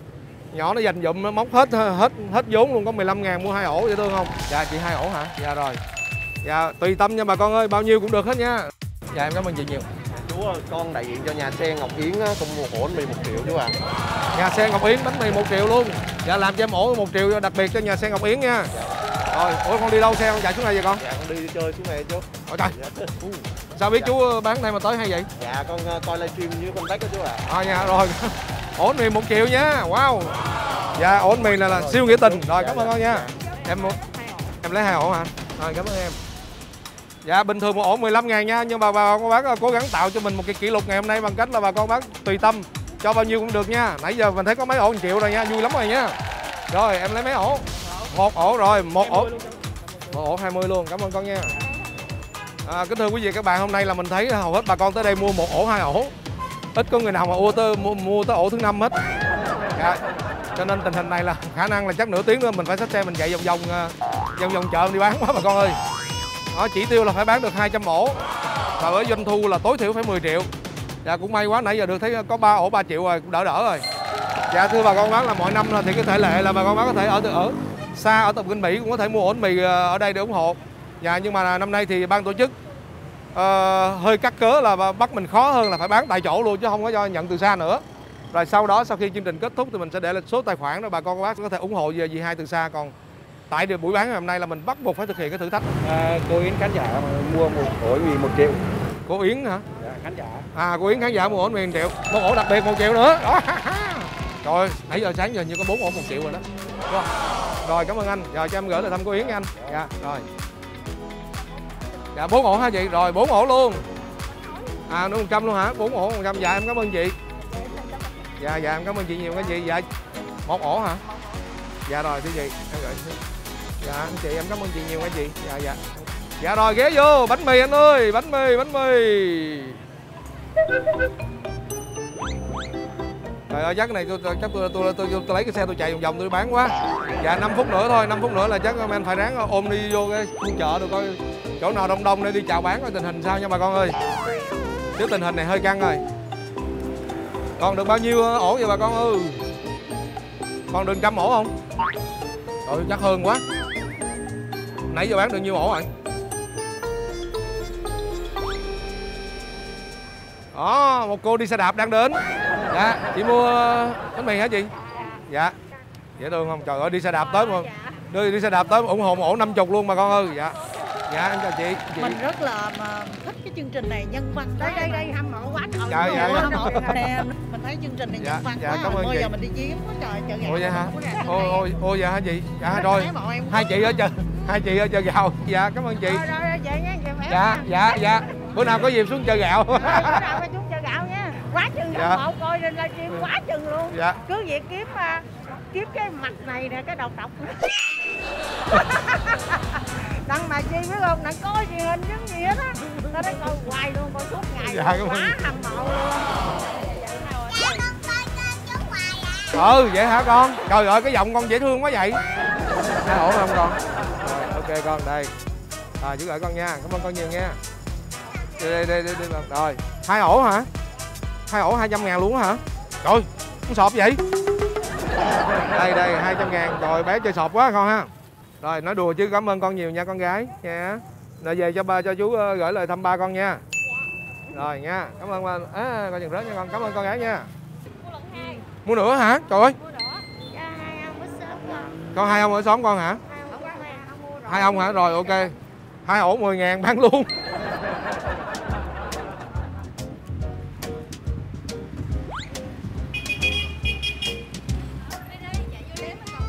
Nhỏ nó dành dụm nó móc hết hết hết vốn luôn có 15 ngàn mua hai ổ dễ thương không? Dạ chị hai ổ hả? Dạ rồi. Dạ tùy tâm nha bà con ơi, bao nhiêu cũng được hết nha. Dạ em cảm ơn chị nhiều. Ơi, con đại diện cho nhà xe Ngọc Yến con mua ổ bánh mì một triệu chú à. Nhà xe Ngọc Yến bánh mì 1 triệu luôn. Dạ làm cho em ổ 1 triệu đặc biệt cho nhà xe Ngọc Yến nha. Rồi, ủa con đi đâu xe con chạy xuống đây vậy con? Dạ con đi chơi xuống này chú. Ôi trời, Dạ, sao biết chú bán đây mà tới hay vậy? dạ con ờ, coi livestream với con bác đó chú à. À nha, rồi. Ổ bánh mì 1 triệu nha. Wow. Dạ, ổ bánh mì này là siêu nghĩa tình. Rồi cảm ơn con nha. Em mua em lấy hai ổ hả? Rồi cảm ơn em. Dạ bình thường một ổ 15 ngàn nha. Nhưng mà bà con bác à, cố gắng tạo cho mình một cái kỷ lục ngày hôm nay Bằng cách là bà con bác tùy tâm Cho bao nhiêu cũng được nha. Nãy giờ mình thấy có mấy ổ 1 triệu rồi nha Vui lắm rồi nha. Rồi em lấy mấy ổ? Một ổ rồi Một ổ. Một ổ 20 luôn Cảm ơn con nha. À, Kính thưa quý vị các bạn Hôm nay là mình thấy hầu hết bà con tới đây mua một ổ hai ổ. Ít có người nào mà mua tới, mua, mua tới ổ thứ năm hết. Dạ. Cho nên tình hình này là khả năng là chắc nửa tiếng nữa mình phải xách xe mình chạy vòng vòng à, vòng vòng chợ đi bán quá bà con ơi đó, chỉ tiêu là phải bán được 200 ổ. Và với doanh thu là tối thiểu phải 10 triệu. Dạ cũng may quá nãy giờ được thấy có 3 ổ 3 triệu rồi cũng đỡ đỡ rồi. Dạ thưa bà con bác là mỗi năm là thì cái thể lệ là bà con bác có thể ở ở xa ở tập kinh Mỹ cũng có thể mua ổ mì ờ, ở đây để ủng hộ. Dạ nhưng mà năm nay thì ban tổ chức uh, hơi cắt cớ là bắt mình khó hơn là phải bán tại chỗ luôn chứ không có cho nhận từ xa nữa. Rồi sau đó sau khi chương trình kết thúc thì mình sẽ để lên số tài khoản đó bà con bác có thể ủng hộ về gì hai từ xa còn tại buổi bán ngày hôm nay là mình bắt buộc phải thực hiện cái thử thách. À, cô Yến khán giả mua một ổ mì một triệu. Cô Yến hả? Dạ, khán giả. À cô Yến khán giả mua ổ mì 1 triệu. Một ổ đặc biệt một triệu nữa. Đó. Ơi nãy giờ sáng giờ như có bốn ổ một triệu rồi đó. Rồi, rồi cảm ơn anh. Rồi cho em gửi lời thăm cô Yến nha anh. Dạ rồi. Dạ bốn ổ hả chị? Rồi bốn ổ luôn. À nữa một trăm luôn hả? Bốn ổ một trăm. Dạ em cảm ơn chị. Dạ dạ em cảm ơn chị nhiều cái chị. Dạ một ổ hả? Dạ rồi thưa chị. Em gửi dạ anh chị em cảm ơn chị nhiều anh chị dạ dạ dạ rồi ghé vô bánh mì anh ơi bánh mì bánh mì Trời ơi chắc cái này tôi chắc tôi tôi, tôi, tôi, tôi lấy cái xe tôi chạy vòng vòng tôi bán quá. Dạ 5 phút nữa thôi, 5 phút nữa là chắc anh phải ráng ờ, ôm đi vô cái khu chợ rồi coi chỗ nào đông đông để đi chào bán coi tình hình sao nha bà con ơi. Chứ tình hình này hơi căng rồi. Còn được bao nhiêu ờ, ổ vậy bà con ơi? Còn được trăm ổ không? Trời chắc hơn quá. Nãy giờ bán được nhiêu ổ rồi? Đó, một cô đi xe đạp đang đến. Dạ, chị mua bánh mì hả chị? Dạ. Dễ thương không? Trời ơi, đi xe đạp tới mà. Đi, đi xe đạp tới mà ủng hộ một ổ 50 luôn bà con ơi. Dạ. Dạ, em chào chị. chị. Mình rất là mà thích cái chương trình này nhân văn đây đây đây hâm mộ quá trời Dạ, dạ, dạ. Hâm mộ nè mình thấy chương trình này Dạ, nhân văn dạ, quá cảm ơn Bây chị. giờ mình đi chiếm quá trời chợ gạo Ủa vậy hả? Ôi, ôi, ôi dạ hả chị? Dạ rồi. Hai chị ở chợ, hai chị ở chợ gạo. Dạ, cảm ơn chị. Rồi rồi rồi vậy nha, vậy Dạ, dạ, dạ. Bữa nào có dịp xuống chợ gạo. Rồi, bữa nào xuống chợ gạo nha. Quá chừng Dạ. hâm mộ coi lên livestream quá chừng luôn. Dạ. Cứ việc kiếm à, kiếm cái mặt này nè, cái đầu trọc. đăng mà chi biết không đặng coi truyền hình giống gì hết á tao nói coi hoài luôn coi suốt ngày Dạ, quá hâm mộ luôn Ừ, vậy hả con? Trời ơi, cái giọng con dễ thương quá vậy. Ổn không con? Rồi, ok con, đây. À, giữ lại con nha, cảm ơn con nhiều nha. Đi, đi, đi, đi, đi. Rồi, hai ổ hả? Hai ổ 200 ngàn luôn hả? Trời, con sọp vậy? Đây, đây, 200 ngàn. Trời, bé chơi sọp quá con ha. Rồi, nói đùa chứ cảm ơn con nhiều nha con gái nha. Rồi về cho ba cho chú ờ, gửi lời thăm ba con nha. Rồi nha, cảm ơn ba. À, con chừng rớt nha con, cảm ơn con gái nha. Mua nữa hả? Trời ơi, con hai ông ở xóm con hả? Hai ông hả? Rồi ok. Hai ổ 10 ngàn bán luôn.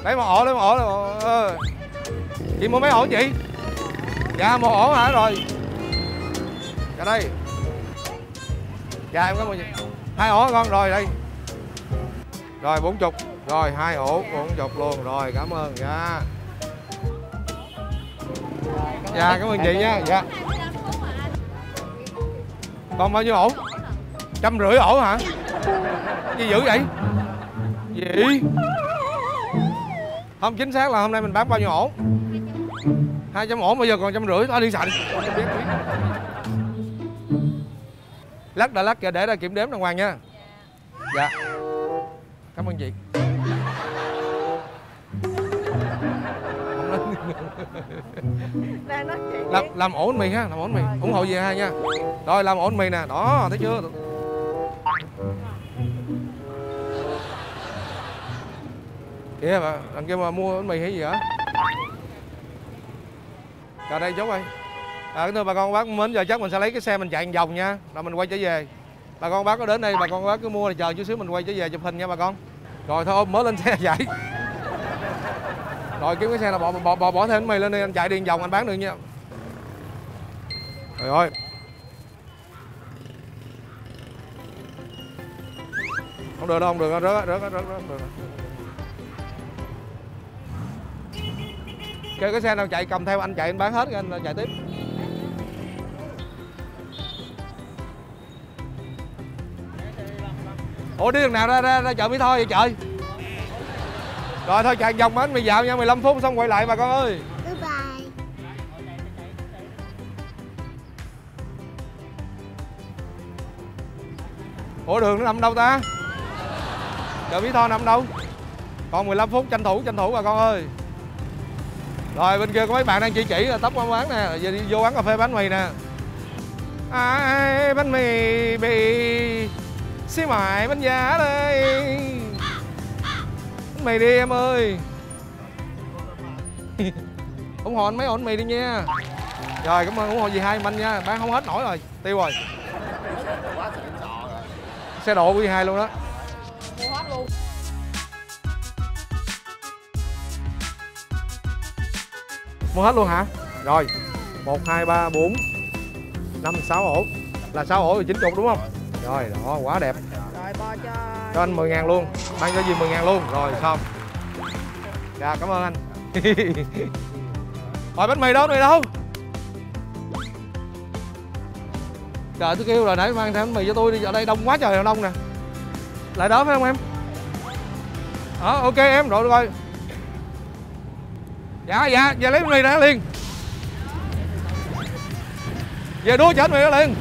Lấy một ổ, lấy một ổ, lấy một ổ. Ờ. Chị mua mấy ổ chị? Dạ một ổ hả? Rồi. Dạ đây. Dạ em có ơn. Hai ổ con rồi đây. Rồi bốn chục Rồi hai ổ bốn chục luôn Rồi cảm ơn Dạ Dạ cảm ơn chị nha. Dạ. Còn bao nhiêu ổ? Trăm rưỡi ổ hả? Gì dữ vậy? Gì? Không, chính xác là hôm nay mình bán bao nhiêu ổ? Hai trăm ổ, bây giờ còn trăm rưỡi, Thôi đi sạch. Lắc đã lắc kìa để ra kiểm đếm đàng hoàng nha. Dạ. Cảm ơn chị. Đang nói chuyện làm làm ổn mì ha làm ổn mì. Ủng hộ gì hai nha. Rồi làm ổn mì nè. Đó thấy chưa? Kìa bà đằng kia mà mua bánh mì hay gì hả rồi đây chốt ơi. À, thưa bà con bác mến giờ chắc mình sẽ lấy cái xe mình chạy vòng nha. Rồi mình quay trở về. Bà con bác có đến đây bà con bác cứ mua thì chờ chút xíu mình quay trở về chụp hình nha bà con. Rồi thôi ôm mới lên xe chạy rồi kiếm cái xe nào bỏ bỏ bỏ, bỏ thêm bánh mì lên đi anh chạy đi vòng anh bán được nha trời ơi. Không được đâu không được đâu rớt rớt rớt rớt rớt được. kêu cái xe nào chạy cầm theo anh chạy anh bán hết rồi anh chạy tiếp. Ủa đi đường nào ra ra, ra chợ mỹ tho vậy trời? Rồi thôi chạy vòng bánh mì dạo nha 15 phút xong quay lại bà con ơi. Bye bye. ủa đường nó nằm đâu ta? Chợ mỹ tho nằm đâu? Còn 15 phút tranh thủ tranh thủ bà con ơi. Rồi bên kia có mấy bạn đang chỉ chỉ là tóc quán quán nè giờ đi vô quán cà phê bánh mì nè. Ai bánh mì bị xí mại bánh giá đây mì đi em ơi. Ủng hộ anh mấy ổn mì đi nha. Rồi cảm ơn ủng hộ gì hai anh nha. Bán không hết nổi rồi tiêu rồi. Xe độ của dì hai luôn đó. Mua hết luôn hả? Rồi một hai ba bốn năm sáu ổ. Là sáu ổ thì chín chục đúng không? Rồi đó quá đẹp. Rồi bo cho cho anh 10 ngàn luôn bán cho gì 10 ngàn luôn. Rồi, xong. Dạ cảm ơn anh. Hỏi bánh mì đâu mì đâu? Trời, tôi kêu rồi nãy mang thêm bánh mì cho tôi đi ở đây đông quá trời là đông nè. Lại đó phải không em? Đó ok em, rồi rồi. Dạ dạ về lấy bánh mì ra liền. Về đua chết mì ra liền.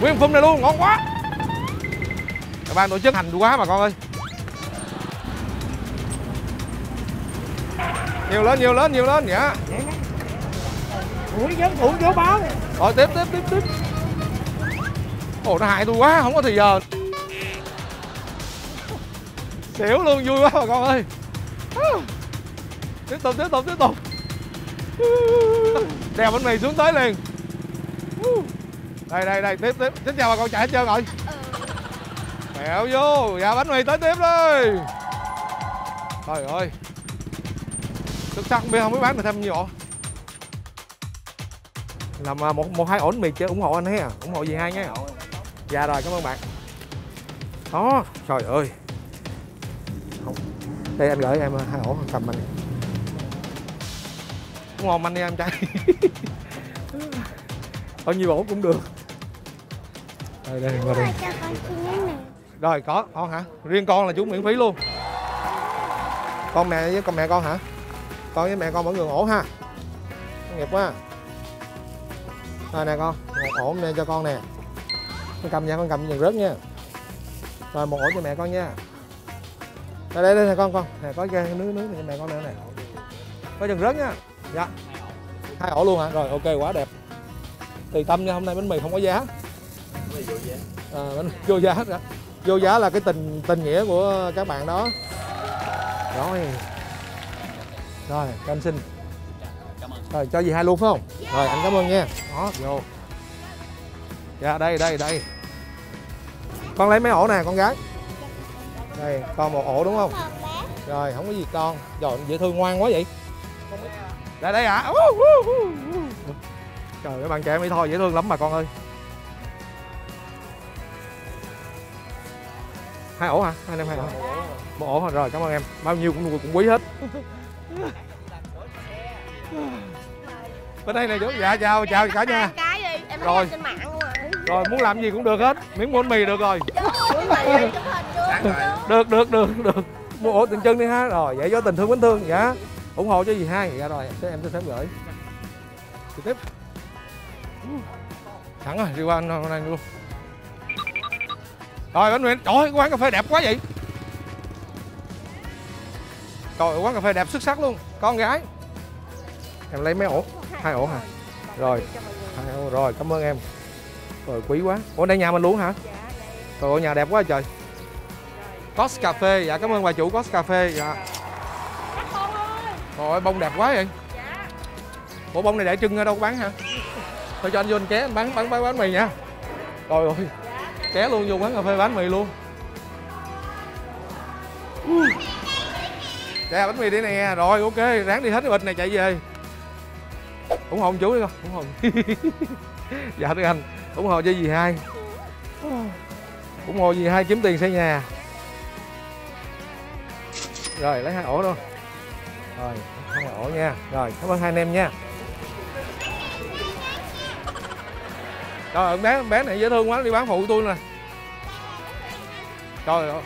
Nguyên phun này luôn, ngon quá ban tổ chức hành quá bà con ơi. Nhiều lên, nhiều lên, nhiều lên dạ. Ủi dân thủ vô báo Rồi tiếp, tiếp, tiếp, tiếp. Ồ nó hại tôi quá, không có thời giờ. Xỉu luôn, vui quá bà con ơi. Tiếp tục, tiếp tục, tiếp tục. Đèo bánh mì xuống tới liền. Đây, đây, đây, tiếp, tiếp. Xin chào bà con chạy hết trơn rồi Mẹo vô, dạ bánh mì tới tiếp đi. Trời ơi. Xuất sắc không biết không biết bán được thêm nhiều Làm à, một, một hai ổn mì chứ ủng hộ anh ấy à ủng hộ gì hai nhé Dạ rồi cảm ơn bạn. Đó, trời ơi. Không. Đây anh gửi em hai ổ cầm anh. Hộ anh đi em trai. Bao nhiêu ổ cũng được. Đây, đây, ngồi đây Rồi có con hả? Riêng con là chú miễn phí luôn. Con mẹ với con mẹ con hả? Con với mẹ con mỗi người ổ ha. Nghiệp quá. Rồi nè con một ổ nè cho con nè. Con cầm nha con cầm đừng rớt nha. Rồi một ổ cho mẹ con nha. Đây đây đây nè con con. Nè có cái nước nước này cho mẹ con nữa nè. Có đừng rớt nha. Dạ. Hai ổ luôn hả? Rồi ok quá đẹp. Tùy tâm nha hôm nay bánh mì không có giá. À, bánh vô giá đó vô giá là cái tình tình nghĩa của các bạn đó. Rồi. Rồi cho anh xin. Rồi, cho gì hai luôn phải không? Rồi, anh cảm ơn nha. Đó, vô. Dạ đây đây đây. Con lấy mấy ổ nè, con gái. Đây, con một ổ đúng không? Rồi, không có gì con. Rồi dễ thương ngoan quá vậy. Đây đây hả à. trời các bạn trẻ mỹ thôi, dễ thương lắm mà con ơi. Hai ổ hả? Hai anh em hai ổ một ổ hả? rồi cảm ơn em. Bao nhiêu cũng cũng quý hết. Bên đây này chú. Dạ chào chào cả nhà. Cái đi em Rồi. rồi. Rồi muốn làm gì cũng được hết. Miếng bánh mì được rồi. Được. Được được được mua ổ từng chân đi ha. Rồi vậy cho tình thương bánh thương. Dạ. Ủng hộ cho gì hai. Dạ rồi sẽ em sẽ sớm gửi. Thì tiếp. Sẵn rồi đi qua anh này luôn rồi bánh mì trời quán cà phê đẹp quá vậy. Trời ơi, quán cà phê đẹp xuất sắc luôn. Con gái. Em lấy mấy ổ? Hai ổ hả? Rồi. Hai ổ. Rồi cảm ơn em. Rồi quý quá. Ủa đây nhà mình luôn hả? Trời ơi nhà đẹp quá trời. Cos cà phê. Dạ cảm ơn bà chủ Cos cà phê. Dạ. Trời ơi bông đẹp quá vậy. Bộ bông này để trưng ở đâu bán hả? Thôi cho anh vô anh ké anh bán bán bán bánh mì nha. Trời ơi té luôn vô quán cà phê bán mì luôn. Dạ bánh mì đi nè. Rồi, ok, ráng đi hết cái bịch này chạy về. Ủng hộ chú đi con, ủng hộ dạ thưa anh, ủng hộ cho dì hai. Ủng hộ dì hai kiếm tiền xây nhà. Rồi, lấy hai ổ luôn. Rồi hai ổ nha. Rồi, cảm ơn hai anh em nha. Trời ơi, bé bé này dễ thương quá, đi bán phụ tôi nè. Trời ơi.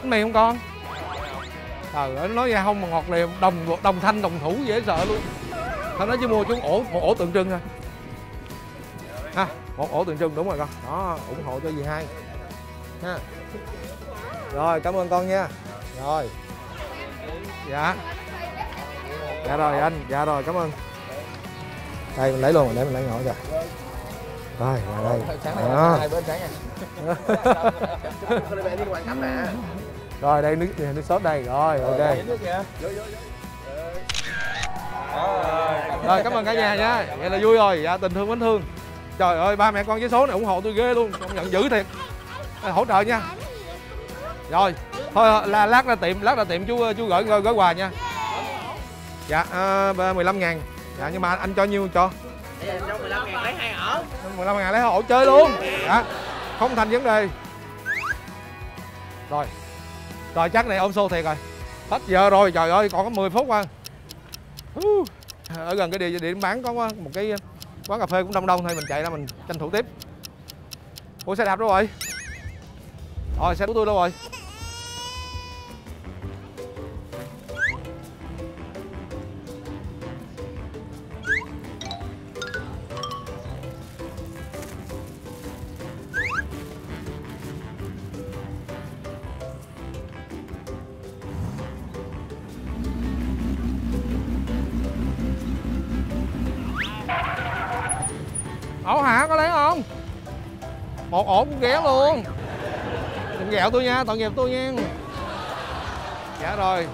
Bánh mì không con? Trời ơi nói ra không mà ngọt liền, đồng đồng thanh, đồng thủ dễ sợ luôn. Tao nói chứ mua chúng ổ một ổ tượng trưng à. Ha một ổ tượng trưng đúng rồi con. Đó, ủng hộ cho dì hai. Ha. Rồi, cảm ơn con nha. Rồi. Dạ. Dạ rồi anh dạ rồi, cảm ơn. Đây, mình lấy luôn, để mình lấy ngồi rồi rồi là đây. Đó. hai bên sáng nha rồi đây nước nước sốt đây. Rồi ok. rồi. Cảm ơn cả nhà nha. Vậy là vui rồi. Dạ tình thương mến thương. Trời ơi ba mẹ con với số này ủng hộ tôi ghê luôn. Công nhận dữ thiệt. Hỗ trợ nha. Rồi thôi là lát ra tiệm lát ra tiệm chú chú gửi gửi, gửi quà nha. Dạ à, 15 ngàn. Dạ nhưng mà anh cho nhiêu cho 15 ngàn lấy hai ổ 15 ngàn lấy ổ chơi luôn. Dạ không thành vấn đề. Rồi. Rồi chắc này ôm xô thiệt rồi. Hết giờ rồi, trời ơi, còn có 10 phút mà. Ở gần cái địa điểm bán có một cái quán cà phê cũng đông đông thôi, mình chạy ra mình tranh thủ tiếp. Ủa, xe đạp đâu rồi? Rồi, xe của tôi đâu rồi? Đừng tôi nha, tội nghiệp tôi nha. Dạ rồi.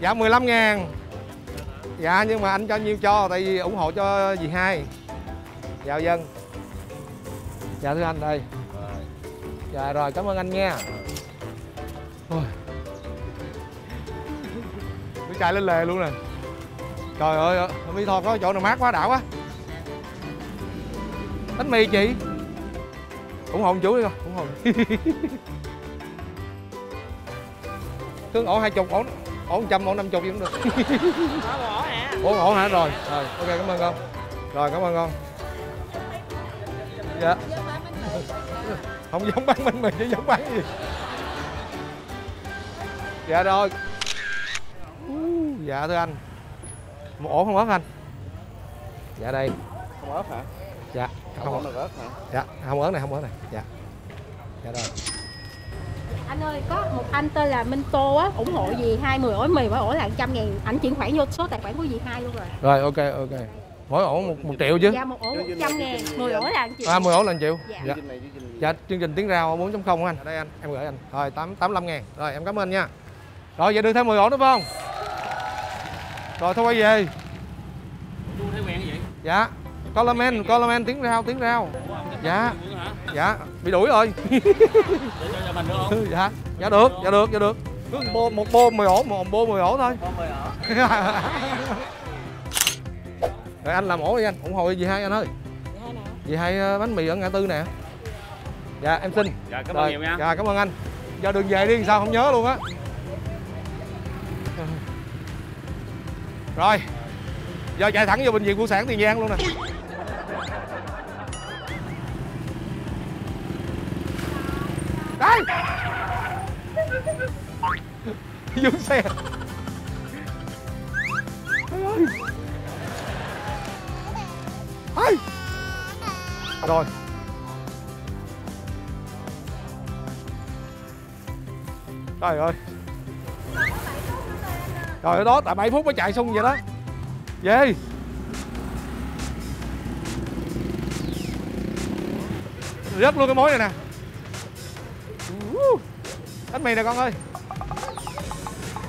Dạ 15 ngàn. Dạ nhưng mà anh cho nhiêu cho, tại vì ủng hộ cho dì hai. Dạ dân. Dạ thưa anh, đây. Dạ rồi, cảm ơn anh nha. Ôi. tôi trai lên lề luôn nè. Trời ơi mi tho có chỗ nào mát quá đảo quá. Bánh mì chị. Ủng hộ chú đi con, ủng hộ. cứ ổ hai chục ổ ổ trăm ổ năm chục gì cũng được. Ổ hả ổ ổ hả? Rồi rồi. Ok cảm ơn con. Rồi cảm ơn con. Dạ. Không giống bán bánh mì chứ giống bán gì. Dạ rồi. Ú, dạ thưa anh. Một ổ không ớt anh? Dạ đây. Không ớt hả? Dạ. Không không được ớt hả? Dạ không ớt này không ớt này. Dạ. Dạ rồi Anh ơi, có một anh tên là Minh Tô á, ủng hộ dì hai mười ổ mì mỗi ổ là 100 ngàn Ảnh chuyển khoản vô số tài khoản của dì hai luôn rồi. Rồi ok ok. Mỗi ổ một, một triệu chứ? Dạ một ổ 100 ngàn, 10 ổ là 1 triệu à 10 ổ là 1 triệu? Dạ. dạ. chương trình này chương trình gì? dạ chương trình tiếng rao 4.0 anh đây anh em gửi anh. Rồi tám tám mươi ngàn. Rồi em cảm ơn anh nha. Rồi vậy đưa thêm 10 ổ nữa phải không? Rồi thôi quay về. Dạ. Coleman Coleman tiếng rao tiếng rao dạ. Dạ. Bị đuổi rồi. Dạ. Dạ được dạ được dạ được. Cứ một bô một bô 10 ổ một bô 10 ổ thôi. Rồi anh làm ổ đi anh ủng hộ gì hai anh ơi. Gì hai ờ, bánh mì ở ngã tư nè. Dạ em xin. Dạ, cảm ơn nhiều nha. dạ cảm ơn anh. Giờ đường về đi sao không nhớ luôn á. Rồi. Giờ chạy thẳng vô bệnh viện phụ sản tiền giang luôn nè đây! Dướng xe. Trời ơi ơi rồi. Trời ơi. Trời ơi, đó, tại 7 phút mới chạy xong vậy đó. Về. Rớt luôn cái mối này nè bánh mì nè con ơi?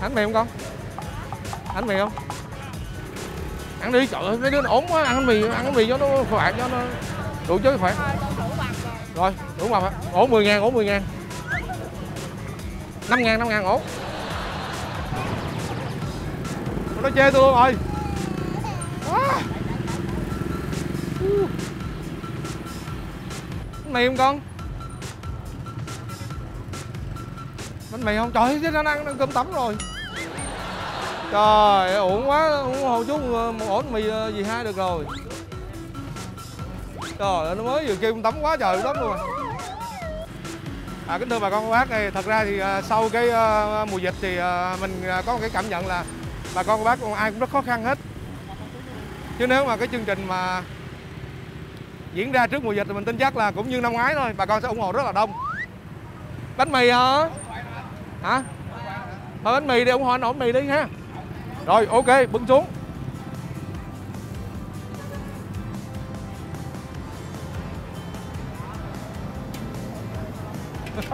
Ăn mì không con? Ăn mì không? Ăn đi trời ơi mấy đứa nó ổn quá ăn bánh mì ăn bánh mì cho nó khỏe cho nó đủ chứ khỏe rồi đủ mà ổn 10 ngàn ổn 10 ngàn. 5 ngàn 5 ngàn ổn nó chê tôi luôn rồi. À. mì không con mày không? Trời chứ nó ăn, ăn cơm tấm rồi. Trời ờ, ổn quá ủng hộ chú một ổ mì ờ, gì hai được rồi. Trời ơi nó mới vừa kêu tắm quá trời lắm luôn. À. à kính thưa bà con cô bác này thật ra thì ờ, sau cái mùa dịch thì mình có một cái cảm nhận là bà con cô bác ai cũng rất khó khăn hết. Chứ nếu mà cái chương trình mà diễn ra trước mùa dịch thì mình tin chắc là cũng như năm ngoái thôi bà con sẽ ủng hộ rất là đông. Bánh mì hả? Hả? Thôi bánh mì đi ủng hộ anh ổn mì đi ha. Rồi, ok, bưng xuống.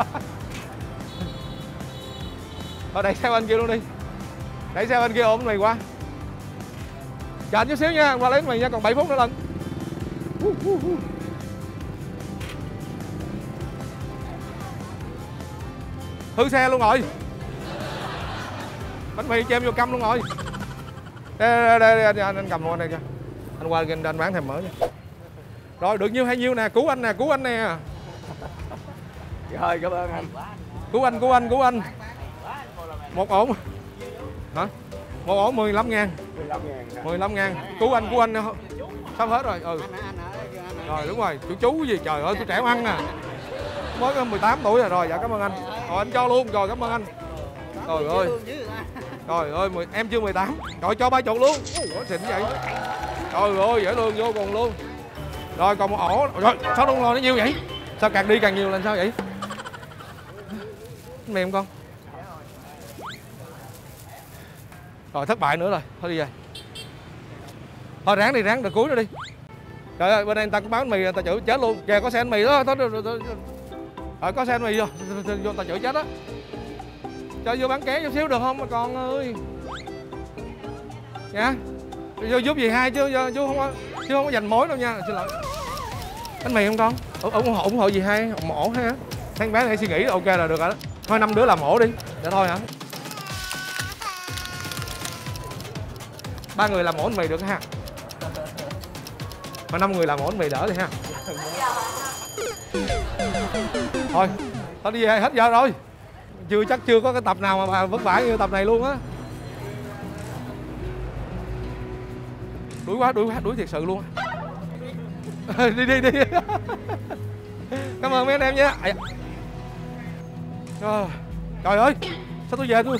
Thôi, đẩy xe bên kia luôn đi. Đẩy xe bên kia, ổn mì qua chờ anh chút xíu nha, qua lấy mì nha, còn 7 phút nữa lần hư xe luôn rồi. Bánh mì cho em vô câm luôn rồi. Đây đây, đây, đây anh, anh cầm luôn anh đây cho anh qua anh, anh bán thèm mỡ nha. Rồi được nhiêu hay nhiêu nè cứu anh nè cứu anh nè. Rồi cảm ơn anh. cứu anh cứu anh cứu anh. Một ổ hả? Một ổ 15 ngàn. 15 ngàn. 15 ngàn. Cứu anh cứu anh. Sắp hết rồi ừ. Rồi đúng rồi. Chú chú gì? Trời ơi tôi trẻ ăn nè à. mới có 18 tuổi rồi rồi dạ cảm ơn anh rồi anh cho luôn. Rồi cảm ơn anh. Trời ơi. trời ơi em chưa 18 rồi cho ba chục luôn. Ủa, xịn vậy. Trời ơi dễ luôn vô cùng luôn. Rồi còn một ổ. Rồi sao đông lò nó nhiêu vậy? Sao càng đi càng nhiều là sao vậy? Mềm con. Rồi thất bại nữa rồi. Thôi đi về. Thôi ráng đi ráng. Được cuối nữa đi. Trời ơi bên đây người ta có bán mì người ta chửi chết luôn. Kìa có xe bánh mì đó. Thôi thôi thôi- thôi rồi có xe mày mì vô. Vô, tao chửi chết á. Cho vô bán ké chút xíu được không mà con ơi? Nha. Vô, giúp gì hai chứ, vô- chú không có, chứ không có giành mối đâu nha. Xin lỗi. Bánh mì không con? Ủng ủng hộ ủng hộ gì hai? Mổ ổ ha tháng bé này suy nghĩ ok là được rồi đó. Thôi, năm đứa làm ổ đi. Để thôi hả? Ba người làm ổ bánh mì được ha. Mà năm người làm ổ bánh mì đỡ đi ha thôi thôi đi về hết giờ rồi. Chưa chắc chưa có cái tập nào mà bà vất vả như tập này luôn á. Đuổi quá đuổi quá đuổi thiệt sự luôn. Á. đi đi đi. Cảm ơn mấy anh em da. Ờ, trời ơi sao tôi về tôi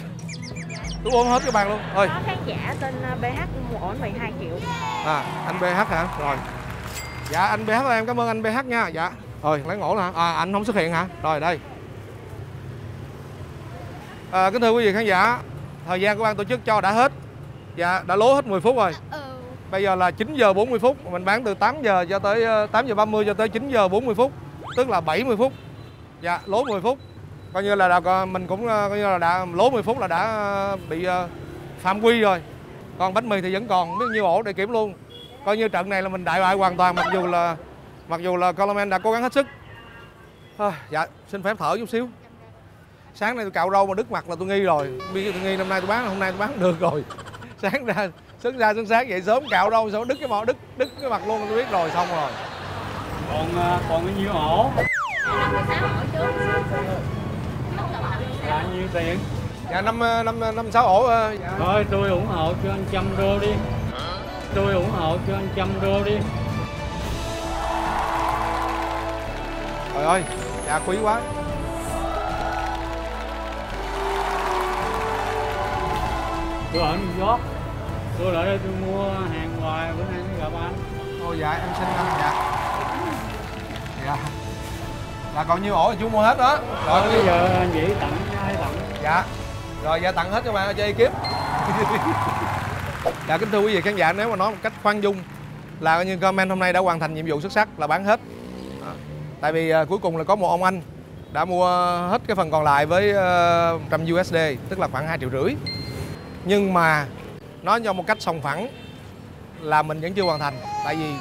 tôi ôm hết cái bàn luôn. Có khán giả tên ờ, BH một ổ 12 triệu. à anh BH hả? Rồi. Dạ anh BH em cảm ơn anh BH nha. Dạ rồi lấy ngổ hả à anh không xuất hiện hả? Rồi đây. À, kính thưa quý vị khán giả thời gian của ban tổ chức cho đã hết. Dạ đã lố hết 10 phút rồi. Bây giờ là 9 giờ 40 phút mình bán từ 8 giờ cho tới ờ, 8 giờ 30 cho tới 9 giờ 40 phút tức là 70 phút. Dạ lố 10 phút. Coi như là đã, mình cũng ờ, coi như là đã lố 10 phút là đã ờ, bị ờ, phạm quy rồi. Còn bánh mì thì vẫn còn biết nhiêu ổ để kiểm luôn. Coi như trận này là mình đại bại hoàn toàn mặc dù là mặc dù là Coleman đã cố gắng hết sức à, dạ xin phép thở chút xíu sáng nay tôi cạo râu mà đứt mặt là tôi nghi rồi bây tôi nghi năm nay tôi bán hôm nay tôi bán được rồi sáng ra sáng ra sáng sáng dậy sớm cạo râu sao đứt cái mỏ đứt đứt cái mặt luôn tôi biết rồi xong rồi Còn ờ, còn bao nhiêu ổ? Là nhiêu tiền? dạ năm năm năm sáu ổ dạ. Thôi tôi ủng hộ cho anh trăm đô đi. Tôi ủng hộ cho anh trăm đô đi. Trời ơi dạ quý quá. Tôi ở New York. Tôi lại đây tôi mua hàng hoài bữa nay mới gặp anh. Ồ dạ em xin anh dạ. Dạ. Là còn nhiêu ổ chú mua hết đó. Rồi bây giờ anh Vĩ tặng ai tặng. Dạ. Rồi dạ tặng hết cho bạn cho ekip. Dạ kính thưa quý vị khán giả nếu mà nói một cách khoan dung là coi như comment hôm nay đã hoàn thành nhiệm vụ xuất sắc là bán hết tại vì à, cuối cùng là có một ông anh đã mua hết cái phần còn lại với uh, 100 USD tức là khoảng 2 triệu rưỡi. Nhưng mà nói cho một cách sòng phẳng là mình vẫn chưa hoàn thành tại vì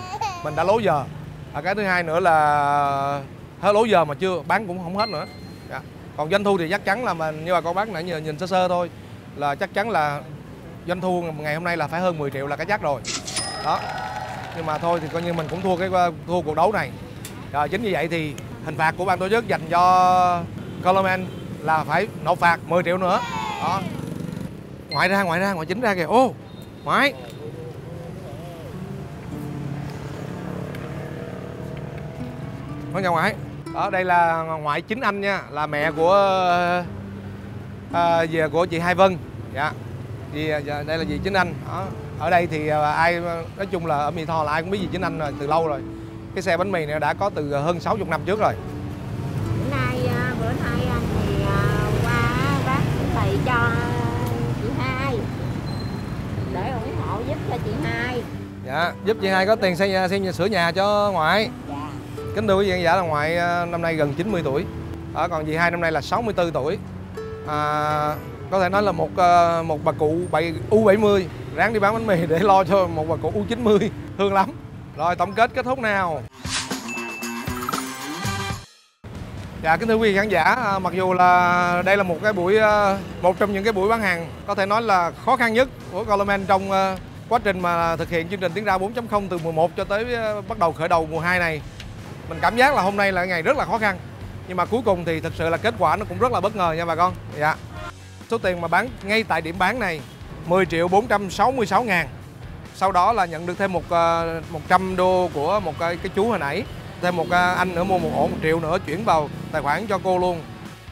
mình đã lố giờ. Và cái thứ hai nữa là hết lố giờ mà chưa bán cũng không hết nữa. Dạ. còn doanh thu thì chắc chắn là mình như bà con bác nãy giờ nhìn sơ sơ thôi là chắc chắn là doanh thu ngày hôm nay là phải hơn 10 triệu là cái chắc rồi. Đó. Nhưng mà thôi thì coi như mình cũng thua cái ờ, thua cuộc đấu này rồi chính vì vậy thì hình phạt của ban tổ chức dành cho Coleman là phải nộp phạt 10 triệu nữa. Đó. Ngoại ra ngoại ra ngoại chính ra kìa. Ô ngoại. Nói nhà ngoại. Đó đây là ngoại chính anh nha Là mẹ của à, về của chị Hai Vân. Dạ. Thì dạ, đây là dì chính anh. Đó. ở đây thì à, ai nói chung là ở Mỹ Tho là ai cũng biết dì chính anh rồi từ lâu rồi cái xe bánh mì này đã có từ hơn 60 năm trước rồi. Bữa nay à, bữa nay anh thì à, qua bác thầy cho chị hai. Để ủng hộ giúp cho chị hai. Dạ giúp chị hai có tiền xây nhà xây nhà sửa nhà cho ngoại. Dạ. Kính thưa quý vị giả là ngoại năm nay gần 90 tuổi. Ở còn dì hai năm nay là 64 tuổi. À, có thể nói là một một bà cụ bảy U70 ráng đi bán bánh mì để lo cho một bà cụ U90 thương lắm rồi tổng kết kết thúc nào Dạ kính thưa quý vị khán giả, à, mặc dù là đây là một cái buổi à, một trong những cái buổi bán hàng có thể nói là khó khăn nhất của Coleman trong à, quá trình mà thực hiện chương trình tiếng ra 4.0 từ mùa 1 cho tới bắt đầu khởi đầu mùa 2 này. Mình cảm giác là hôm nay là ngày rất là khó khăn. Nhưng mà cuối cùng thì thực sự là kết quả nó cũng rất là bất ngờ nha bà con. Dạ. Số tiền mà bán ngay tại điểm bán này 10 triệu 466 ngàn sau đó là nhận được thêm một ờ, một 100 đô của một cái, cái chú hồi nãy Thêm một ờ, anh nữa mua một ổ một triệu nữa chuyển vào tài khoản cho cô luôn.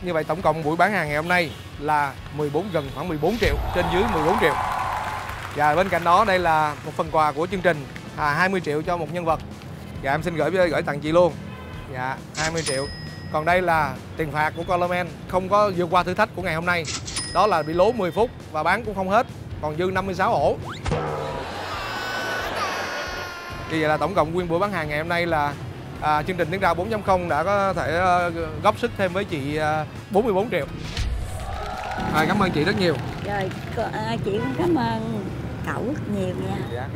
Như vậy tổng cộng buổi bán hàng ngày hôm nay là 14 gần khoảng 14 triệu Trên dưới 14 triệu. Và bên cạnh đó đây là một phần quà của chương trình à, 20 triệu cho một nhân vật. Và em xin gửi gửi tặng chị luôn. Dạ 20 triệu. Còn đây là tiền phạt của Coleman Không có vượt qua thử thách của ngày hôm nay. Đó là bị lố 10 phút và bán cũng không hết Còn dư 56 ổ. Như vậy là tổng cộng nguyên buổi bán hàng ngày hôm nay là à, chương trình tiếng rao 4.0 đã có thể uh, góp sức thêm với chị uh, 44 triệu. À, Cảm ơn chị rất nhiều. Rồi à, chị cũng cảm ơn cậu rất nhiều nha. Dạ.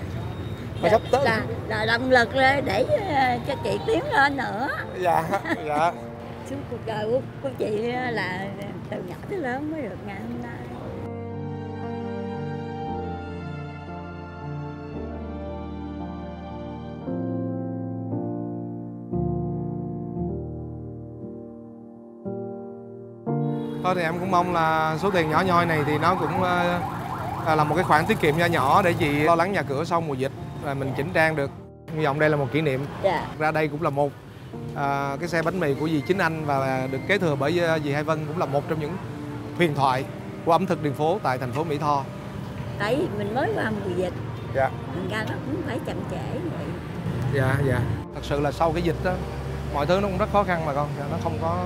Mà sắp tới là, là động lực để ờ, cho chị tiến lên nữa. Dạ, dạ. Suốt cuộc đời của, của chị là từ nhỏ tới lớn mới được ngày hôm nay Thôi thì em cũng mong là số tiền nhỏ nhoi này thì nó cũng ờ, à, là một cái khoản tiết kiệm nho nhỏ để chị lo lắng nhà cửa sau mùa dịch và mình chỉnh trang được. Hy vọng đây là một kỷ niệm. dạ Ra đây cũng là một à, cái xe bánh mì của dì Chính Anh và được kế thừa bởi ờ, dì Hai Vân cũng là một trong những huyền thoại của ẩm thực đường phố tại thành phố Mỹ Tho. tại mình mới qua mùa dịch Dạ. thành ra nó cũng phải chậm trễ vậy Dạ, dạ. Thật sự là sau cái dịch đó, mọi thứ nó cũng rất khó khăn mà con, Dạ, nó không có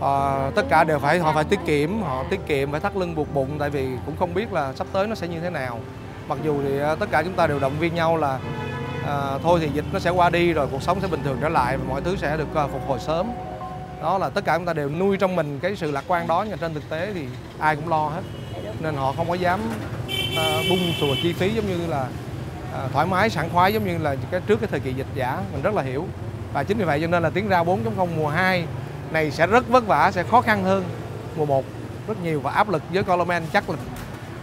uh, tất cả đều phải họ phải tiết kiệm họ tiết kiệm phải thắt lưng buộc bụng tại vì cũng không biết là sắp tới nó sẽ như thế nào. Mặc dù thì ờ, tất cả chúng ta đều động viên nhau là ờ, thôi thì dịch nó sẽ qua đi rồi cuộc sống sẽ bình thường trở lại và mọi thứ sẽ được uh, phục hồi sớm. Đó là tất cả chúng ta đều nuôi trong mình cái sự lạc quan đó nhưng trên thực tế thì ai cũng lo hết. Nên họ không có dám uh, bung sùa chi phí giống như là uh, thoải mái sảng khoái giống như là cái trước cái thời kỳ dịch giả. Mình rất là hiểu. Và chính vì vậy cho nên là tiếng ra 4.0 mùa 2 này sẽ rất vất vả sẽ khó khăn hơn mùa 1 rất nhiều và áp lực với Coleman chắc là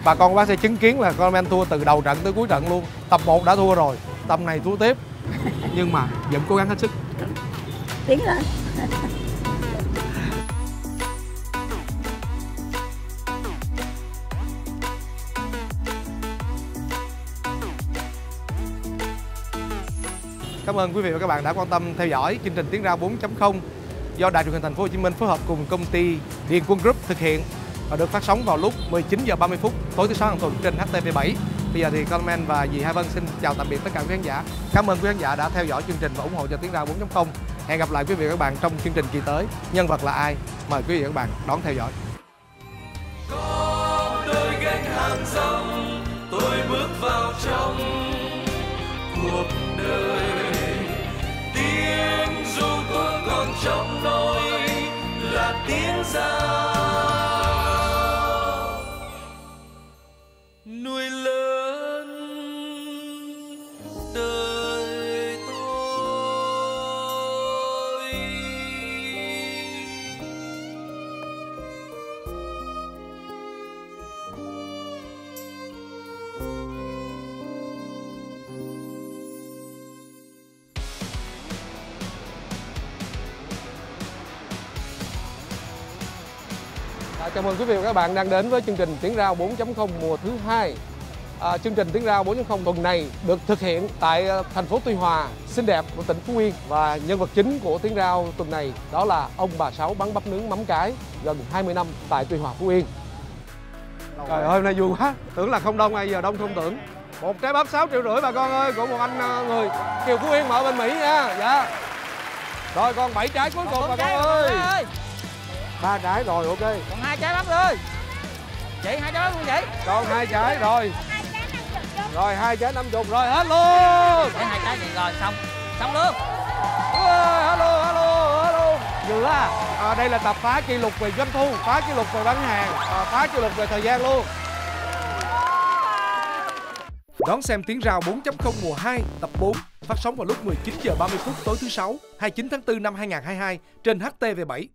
bà con bác sẽ chứng kiến là Coleman thua từ đầu trận tới cuối trận luôn. Tập 1 đã thua rồi tập này thua tiếp. Nhưng mà vẫn cố gắng hết sức. Tiến lên Cảm ơn quý vị và các bạn đã quan tâm theo dõi chương trình Tiếng Rao 4.0 do Đài truyền hình Thành phố Hồ Chí Minh phối hợp cùng công ty Điền Quân Group thực hiện và được phát sóng vào lúc 19 giờ 30 phút tối thứ sáu hàng tuần trên HTV7. Bây giờ thì Coleman và dì Hai Vân xin chào tạm biệt tất cả quý khán giả. Cảm ơn quý khán giả đã theo dõi chương trình và ủng hộ cho Tiếng Ra 4.0. Hẹn gặp lại quý vị và các bạn trong chương trình kỳ tới. Nhân vật là ai? Mời quý vị và các bạn đón theo dõi. đôi gánh hàng rong, tôi bước vào trong cuộc đời còn trong nỗi là tiếng giao. Nuôi lớn chào mừng quý vị và các bạn đang đến với chương trình Tiếng Rao 4.0 mùa thứ hai. À, chương trình Tiếng Rao 4.0 tuần này được thực hiện tại à, thành phố Tuy Hòa, xinh đẹp của tỉnh Phú Yên và nhân vật chính của Tiếng Rao tuần này đó là ông bà Sáu bắn bắp nướng mắm cái gần 20 năm tại Tuy Hòa, Phú Yên. Trời ơi, hôm nay vui quá, tưởng là không đông ai giờ đông không tưởng. Một trái bắp 6 triệu rưỡi bà con ơi, của một anh à, người Kiều Phú Yên mà ở bên Mỹ nha. Dạ. Rồi còn 7 trái cuối cùng bà con ơi. Ba trái rồi ok. Còn hai trái bắp rồi chị hai trái bắp luôn chị còn hai trái rồi. Rồi hai trái năm chục rồi hết luôn Để hai trái vậy rồi xong. Xong luôn. Hello hello hello. Vừa à. à đây là tập phá kỷ lục về doanh thu phá kỷ lục về bán hàng à, phá kỷ lục về thời gian luôn. Đón xem Tiếng Rào 4.0 mùa 2 tập 4 phát sóng vào lúc 19 giờ 30 phút tối thứ sáu 29 tháng 4 năm 2022 trên HTV7.